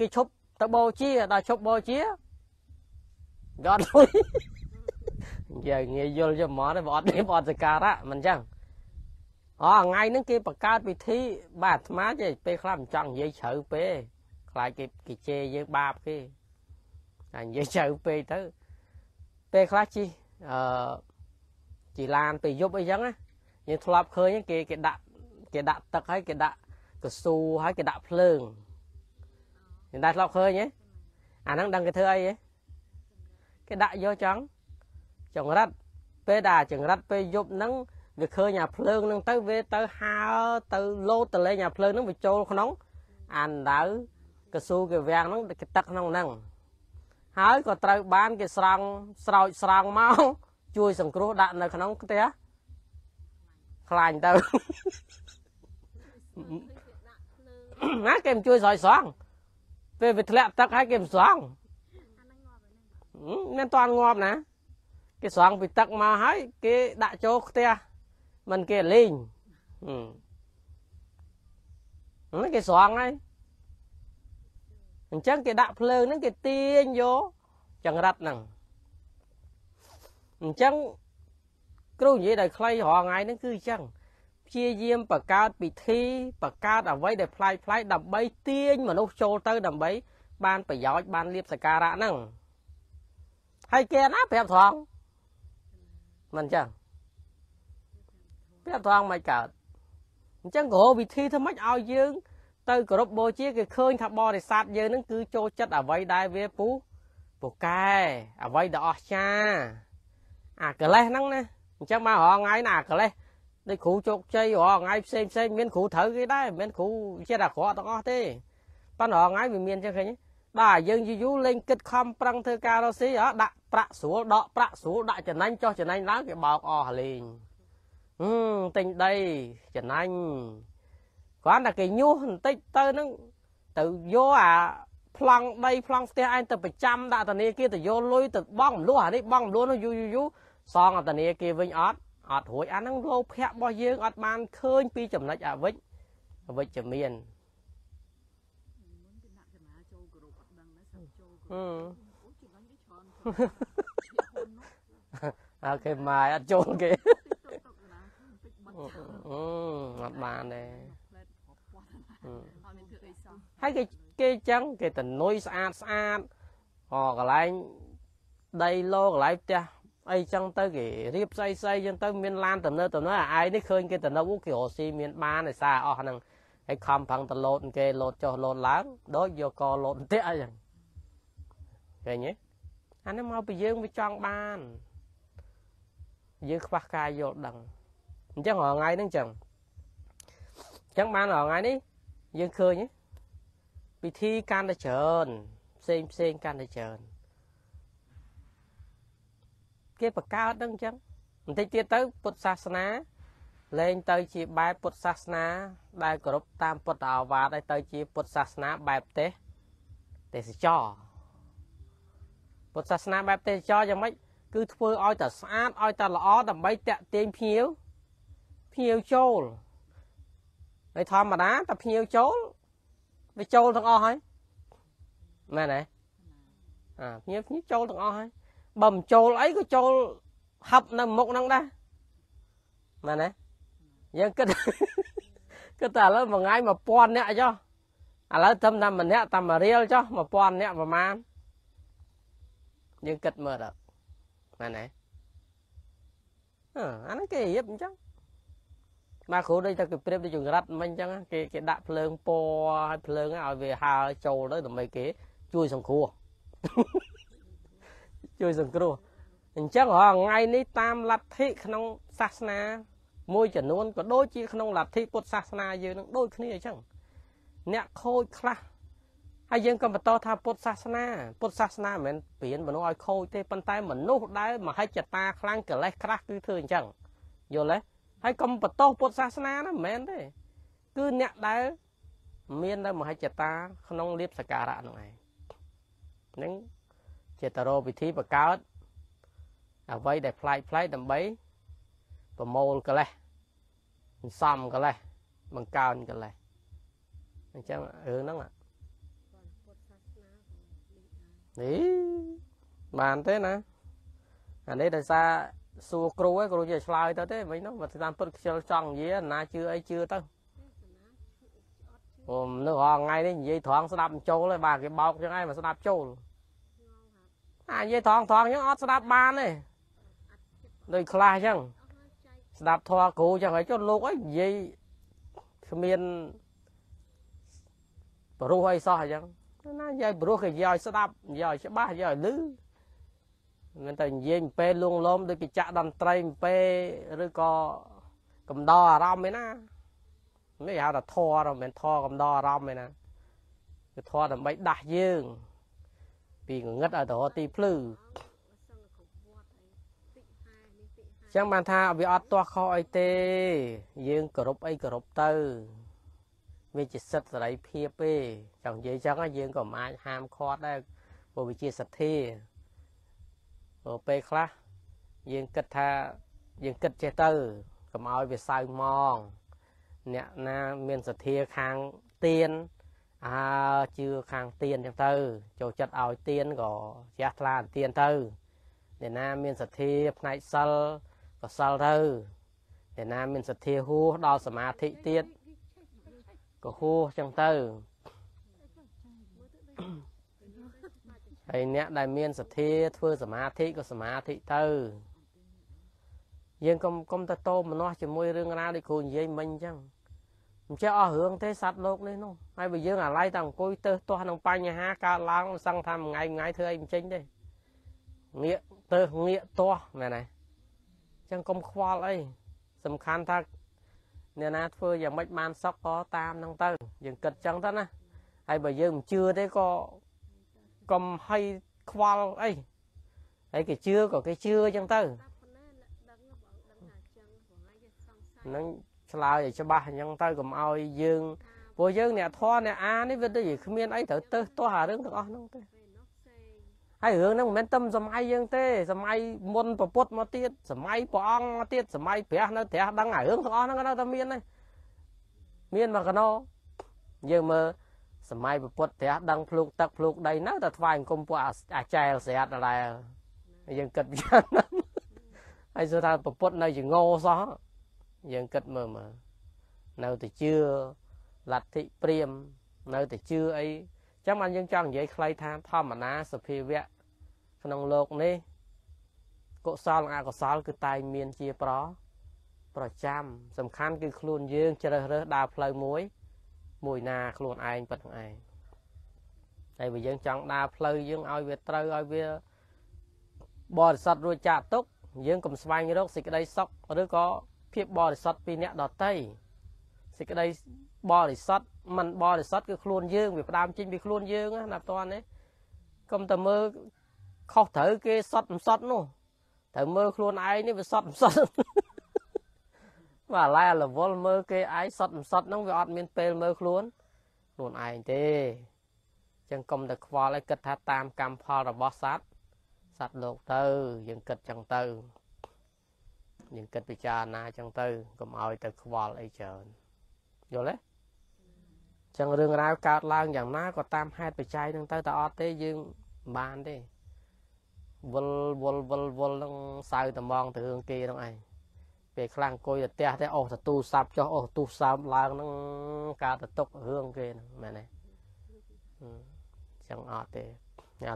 Speaker 1: គេឈប់ទៅបូជាដល់ឈប់បូជាយកលុយយ៉ាងងាយយល់យកមកទេបើអត់ទេបើអត់សការៈមិនអញ្ចឹងអូថ្ងៃហ្នឹងគេបង្កើតពិធីបាទអាត្មាចេះពេលខ្លះមិនចង់និយាយជ្រៅពេកខ្លាចគេគេជេរយើងបាបគេតែនិយាយជ្រៅពេកទៅពេលខ្លះជី អឺជីឡានពេលយប់អីចឹងណាយើងធ្លាប់ឃើញគេគេដាក់គេដាក់ទឹកហើយគេដាក់កស៊ូហើយគេដាក់ភ្លើងយើងដែរធ្លាប់ឃើញទេអាហ្នឹងដឹងគេធ្វើអីទេគេដាក់យកចង់ចង្រិតពេលដែលចង្រិតពេលយប់ហ្នឹងវាឃើញអាភ្លើងហ្នឹងទៅវាទៅហើទៅលោតទៅលេងអាភ្លើងហ្នឹងវាចូលក្នុងអានដៅកស៊ូគេវាំងហ្នឹងគេទឹកក្នុងហ្នឹង ហើយក៏ត្រូវបានគេស្រង់ស្រោចស្រង់មកជួយសង្គ្រោះដាក់នៅក្នុងផ្ទះខ្លាញ់ទៅណាគេមិនជួយស្រោចស្រង់ពេលវាធ្លាក់ទឹកហើយគេមិនស្រង់មានតាន់ងាប់ណា គេស្រង់ពីទឹកមកហើយគេដាក់ចូលផ្ទះមិនគេលេងហ្នឹងគេស្រង់ហើយ អញ្ចឹងគេដាក់ភ្លើងហ្នឹងគេទាញយកចង្រិតហ្នឹងអញ្ចឹងគ្រូនិយាយដល់ខ្លីរាល់ថ្ងៃហ្នឹងគឺអញ្ចឹងព្យាយាមបង្កើតពិធីបង្កើតអ្វីដែលប្លែកប្លែកដើម្បីទាញមនុស្សចូលទៅដើម្បី បានប្រយោជន៍បានលៀបសការៈហ្នឹងហើយគេណាប្រាប់ត្រង់មិនអញ្ចឹងប្រាប់ត្រង់មិនកើតអញ្ចឹងក៏វិធីធ្វើម៉េចឲ្យយើង ទៅគោរពបូជាគេឃើញថាបរិស័ទយើងនឹងគឺចូលចិត្តអ្វីដែលវាពូពូកែអ្វីដែលអស្ចារ្យអាកលេសហ្នឹងណាអញ្ចឹងមករងថ្ងៃណាអាកលេសដូចគ្រូជោគជ័យរងថ្ងៃផ្សេងផ្សេងមានគ្រូត្រូវគេដែរមិនមែនគ្រូចិត្តអាក្រក់ទាំងអស់ទេប៉ុន្តែរងថ្ងៃវាមានអញ្ចឹងឃើញបាទយើងយូរយូរលេងគិតខំប្រឹងធ្វើការរកស៊ីដាក់ប្រាក់ស្រួលដកប្រាក់ស្រួលដាក់ចំណេញចុះចំណេញឡើងគេបោកអស់លេងហឹមទិញដីចំណេញ គ្រាន់តែគេញុះបន្តិចទៅនឹងទៅយកអាប្លង់ដីប្លង់ផ្ទះឯងទៅប្រចាំដាក់ធនាគារទៅយកលុយទៅបង់មលោះអានេះបង់មលោះនោះយូរយូរសងធនាគារវិញអត់អត់រួចអាហ្នឹងលោភៈរបស់យើងអត់បានឃើញពីចំណុចអវិជ្ជអវិជ្ជមានអឺអូខេម៉ាយអត់ចូលគេអឺអត់បានទេ ហើយគេគេចឹងគេតនុយស្អាតស្អាតអកន្លែងដីឡូកន្លែងផ្ទះអីចឹងទៅគេរៀបស្អីស្អីចឹងទៅមានឡានតំណើតំណើអាឯនេះឃើញគេតំណើគេរកស៊ីមានបានឯសារអស់ហ្នឹងហើយខំប្រឹងតលោតគេលោតចុះលោតឡើងដូចយកកលោតផ្ទះអីចឹងឃើញទេអានេះមកពីយើងវាចង់បានយើងខ្វះការយល់ដឹងអញ្ចឹងរាល់ថ្ងៃហ្នឹងចឹងអញ្ចឹងបានរាល់ថ្ងៃនេះ យើងឃើញពិធីកាន់តែច្រើនផ្សេងផ្សេងកាន់តែច្រើនគេបង្កើតហ្នឹងអញ្ចឹងបន្តិចទៀតទៅពុទ្ធសាសនាលែងទៅជាបែបពុទ្ធសាសនា ដែលគោរពតាមពុទ្ធអាវាទហើយទៅជាពុទ្ធសាសនាបែបទេសទេសចរពុទ្ធសាសនាបែបទេសចរយ៉ាងម៉េចគឺធ្វើឲ្យតែស្អាតឲ្យតែល្អដើម្បីតាក់ទាញភ្ញៀវភ្ញៀវចូល ហើយធម្មតាតែភ្ញៀវចូលវាចូលទាំងអស់ហើយមែនទេអាភ្ញៀវភ្ញៀវចូលទាំងអស់ហើយបើមិនចូលអីក៏ចូលហឹបនៅមុខហ្នឹងដែរមែនទេយើងគិតគិតតែឥឡូវមួយថ្ងៃ1000នាក់ចុះឥឡូវត្រឹមតែម្នាក់តែមួយរៀលចុះ1000នាក់ប្រហែលយើងគិតមើលដល់មែនទេអឺអាហ្នឹងគេរៀបអញ្ចឹង មកគ្រូដូចតែគេប្រៀបដូចចង្រិតមិញអញ្ចឹងគេគេដាក់ភ្លើងពណ៌ឲ្យភ្លើងឲ្យវាហើរចូលទៅដើម្បីគេ ជួយសង្គ្រោះជួយសង្គ្រោះអញ្ចឹងរាល់ថ្ងៃនេះតាមលទ្ធិក្នុងសាសនា មួយចំនួនក៏ដូចជាក្នុងលទ្ធិពុទ្ធសាសនាយើងនឹងដូចគ្នាអញ្ចឹងអ្នកខូចខ្លះហើយយើងក៏បន្តថាពុទ្ធសាសនាពុទ្ធសាសនាមិនមែនព្រៀនមនុស្សឲ្យខូចទេប៉ុន្តែមនុស្សដែលមហិច្ឆតាខ្លាំងកិលេសក្រាស់គឺធ្វើអញ្ចឹងយល់ទេ ហើយកុំបន្តពុទ្ធសាសនាណាមិនមែនទេ គឺអ្នកដែលមាននៅមហិច្ឆតា ក្នុងលៀបសការៈនោះឯងហ្នឹងជាតរោវិធីបង្កើតអ្វីដែលប្លែកប្លែកដើម្បីប្រមូលកិលេសសំកិលេសបង្កើនកិលេសអញ្ចឹងរឿងហ្នឹងនេះបានទេណាអានេះដោយសារ សួរគ្រូឯងគ្រូជាឆ្លើយទៅទេវិញនោះមកតាមពុតខ្ជិលចង់និយាយណាជឿអីជឿទៅអូនៅរងថ្ងៃនេះនិយាយត្រង់ស្ដាប់ចូលហើយបាទគេបោកចឹងឯងមកស្ដាប់ចូលអានិយាយត្រង់ត្រង់ចឹងអត់ស្ដាប់បានទេដូចខ្លះចឹងស្ដាប់ធေါ်គ្រូចឹងហើយចុះលោកអីនិយាយគ្មានប្រុសអីសោះអញ្ចឹងណានិយាយប្រុសគេនិយាយឲ្យស្ដាប់និយាយឲ្យច្បាស់និយាយឲ្យលឺ មិនតែនិយាយពេលលងលោមដូចគេចាក់តន្ត្រីពេលឬក៏កំដរអារម្មណ៍ឯណានេះហៅថាធေါ်មិនមែនធေါ်កំដរអារម្មណ៍ឯណាគឺធေါ်ដើម្បីដាស់យើង ពីងងឹតឲ្យទៅរកទីភ្លឺចឹងបានថាវាអត់ទាស់ខុសអីទេ យើងគោរពអីគោរពទៅវាជាសិទ្ធិសេរីភាពទេចង់និយាយចឹងយើងក៏មិនអាចហាមឃាត់ដែរព្រោះវាជាសទ្ធា ព្រោះពេលខ្លះយើងគិតថាយើងគិតចេះទៅកុំឲ្យវាសៅម៉ងអ្នកណាមានសទ្ធាខាងទៀនអើជឿខាងទៀនចឹងទៅ ចូលចិត្តឲ្យទៀនក៏ជ្រះថ្លាទៀនទៅអ្នកណាមានសទ្ធាផ្នែកសិលក៏សិលទៅអ្នកណាមានសទ្ធាហួសដល់សមាធិទៀតក៏ហួសចឹងទៅ ហើយអ្នកដែលមានសទ្ធាធ្វើសមាធិក៏សមាធិទៅយើងកុំកុំទៅតោមនោះជាមួយរឿងរ៉ាវដូចគ្រូនិយាយមិញអញ្ចឹងមិនចេះអស់រឿងទេសត្វលោកនេះនោះហើយបើយើងអាឡ័យតែអង្គុយទៅទាស់នឹងបញ្ហាកើតឡើងសឹងថាមួយថ្ងៃមួយថ្ងៃធ្វើអីមិនចេញទេងាកទៅងាកទាស់មែនទេអញ្ចឹងកុំខ្វល់អីសំខាន់ថាអ្នកណាធ្វើយ៉ាងម៉េចបានសុខក៏តាមហ្នឹងទៅ យើងគិតចឹងទៅណាហើយបើយើងមិនជឿទេក៏ កុំឲ្យខ្វល់អីហើយគេជឿក៏គេជឿចឹងទៅនឹងឆ្លើយឲ្យច្បាស់អញ្ចឹងទៅកុំឲ្យយើងព្រោះយើងអ្នកធរអ្នកអានេះវាដូចជាគ្មានអីត្រូវទៅទាស់អារឿងទាំងអស់ហ្នឹងទេហើយរឿងហ្នឹងមិនមែនតែសម័យយើងទេសម័យមុនប្រពុតមកទៀតសម័យព្រះអង្គមកទៀតសម័យព្រះនៅព្រះដឹងអារឿងទាំងអស់ហ្នឹងនៅតែមានទេមានមកកណោយើងមើល សម័យប្រពុតព្រះដឹងភ្លុកទឹកភ្លុកដីនៅតែថ្វាយអង្គមពួកអាចែលស្រាតដែរយើងគិតយ៉ាងហ្នឹងហើយសួរថាប្រពុតនៅជាងោសោះយើងគិតមើលមើលនៅតែជឿលទ្ធិព្រាមនៅតែជឿអីចឹងបានយើងចង់និយាយខ្លីថាធម្មតាសភាវៈក្នុងโลกនេះកុសលនិងអកុសលគឺតែងមានជាប្រប្រចាំសំខាន់គឺខ្លួនយើងជ្រើសរើសដើរផ្លូវមួយ មួយណាខ្លួនឯងប៉ុណ្្នឹងឯងហើយបើយើងចង់ដើរផ្លូវយើងឲ្យវាត្រូវឲ្យវាបរិសុទ្ធរួចចាក់ទុកយើងកុំស្វែងរកសេចក្តីសុខឬក៏ភាពបរិសុទ្ធពីអ្នកដតីសេចក្តីបរិសុទ្ធមិនបរិសុទ្ធគឺខ្លួនយើងវាផ្ដើមចេញពីខ្លួនយើងណាតើនេះកុំតែមើលខុសត្រូវគេសត់មិនសត់នោះត្រូវមើលខ្លួនឯងនេះវាសត់មិនសត់ បាទឡាយរវល់មើលគេឯងសត់មិនសត់ហ្នឹងវាអត់មានពេលមើលខ្លួនខ្លួនឯងទេចឹងកុំតែខ្វល់ឲ្យគិតថាតាមកម្មផលរបស់សត្វសត្វលោកទៅ យើងគិតចឹងទៅយើងគិតពិចារណាចឹងទៅកុំឲ្យទៅខ្វល់អីច្រើនយល់ទេចឹងរឿងរ៉ាវកើតឡើងយ៉ាងណាក៏តាមហេតុបច្ច័យនឹងទៅតែអត់ទេយើងមិនបានទេវល់វល់វល់វល់នឹងសៅត្មងទៅរឿងគេហ្នឹងឯង ពេលខ្លាំងអង្គុយទៅផ្ទះទេអូសទូសាប់ចុះអូសទូសាប់ឡើងហ្នឹងកើតទៅទុករឿងគេហ្នឹងមែនទេចឹងអត់ទេឥ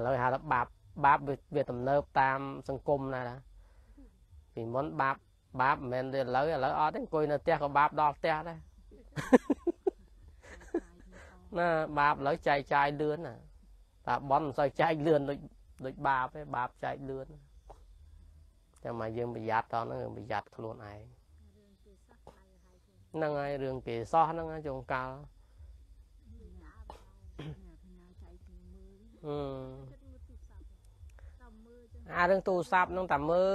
Speaker 1: ឡូវហៅថាបាបបាបវាទំនើបតាមសង្គមណាណាពីមុនបាបបាបមិនមែនទេឥឡូវឥឡូវអត់ទេអង្គុយនៅផ្ទះក៏បាបដល់ផ្ទះដែរណាបាបឥឡូវចែកចាយលឿនណាតាបន់មិនសូវចែកលឿនដូចដូចបាបទេបាបចែកលឿន ចាំមកយើងប្រយ័ត្នតហ្នឹងប្រយ័ត្នខ្លួនឯងហ្នឹងហើយរឿងគេសោះហ្នឹងចុងកាលអឺអារឿងទូរស័ព្ទហ្នឹងតែមើល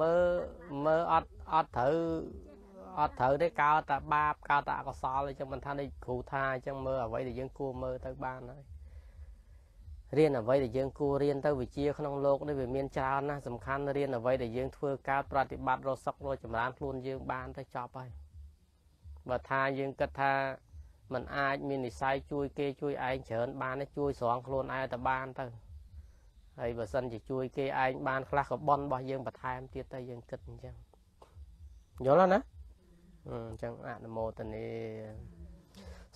Speaker 1: មើលមើលអត់អត់ត្រូវអត់ត្រូវទេកោតតែបាបកោតតែអកុសលអញ្ចឹងមិនថានេះគ្រូថាអញ្ចឹងមើលអ្វីដែលយើងគួរមើលទៅបានហើយ រៀនអ្វីដែលយើងគួររៀនទៅវិជាក្នុងโลกនេះវាមានច្រើនណាស់សំខាន់រៀនអ្វីដែលយើងធ្វើកើតប្រតិបត្តិរសុខរចម្រើនខ្លួនយើងបានទៅចប់ហើយបើថាយើងគិតថាมันអាចមាននិស័យជួយគេជួយឯងច្រើនបានទេជួយស្រង់ខ្លួនឯងទៅបានទៅហើយបើសិនជាជួយគេឯងបានខ្លះក៏បន់របស់យើងបន្ថែមទៀតទៅយើងគិតអញ្ចឹងយល់ណាអញ្ចឹងអនុមោទនា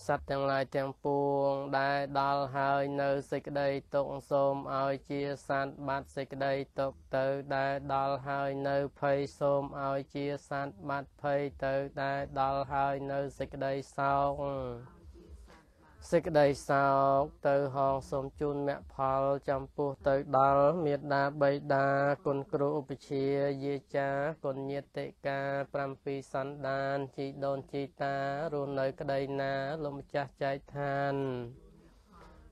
Speaker 1: សត្វទាំងឡាយទាំងពួងដែលដល់ហើយនៅសេចក្តីទុកសូមឲ្យជាសត្វបាត់សេចក្តីទុកទៅដែលដល់ហើយនៅភ័យសូមឲ្យជាសត្វបាត់ភ័យទៅដែលដល់ហើយនៅសេចក្តីសោក សេចក្តីសោកទៅហងសូមជូនមគ្គផលចំពោះទៅដល់មេដាបៃតាគុណគ្រូឧបជាយាចាគុណញាតិកា7សន្តានជីដូនជីតារស់នៅក្តីណាលោកម្ចាស់ចែកឋាន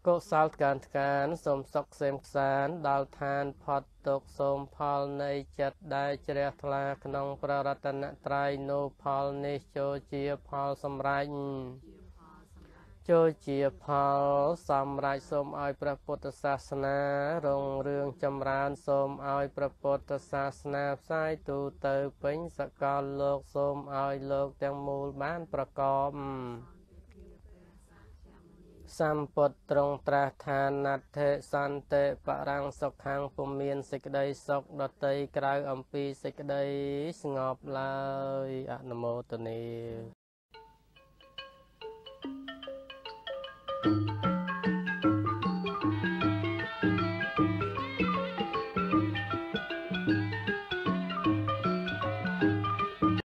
Speaker 1: កុសលកានកានសូមសុខសេមខ្សានដល់ឋានផុតទុកសូមផលនៃចិត្តដែលជ្រះថ្លាក្នុងប្ររតនត្រ័យនោះផលនេះចូលជាផលសម្រេច ចូលជាផលសម្រាប់សូមឲ្យព្រះពុទ្ធសាសនារុងរឿងចម្រើនសូមឲ្យព្រះពុទ្ធសាសនាផ្សាយទូទៅពេញសកលលោកសូមឲ្យលោកទាំងមូលបានប្រកបសម្ពុតត្រង់ត្រាស់ថាណដ្ឋិសន្តិបរាំងសុខខាងពុំមានសេចក្តីសុខដតីក្រៅអំពីសេចក្តីស្ងប់ឡើយអនុមោទនា Thank you.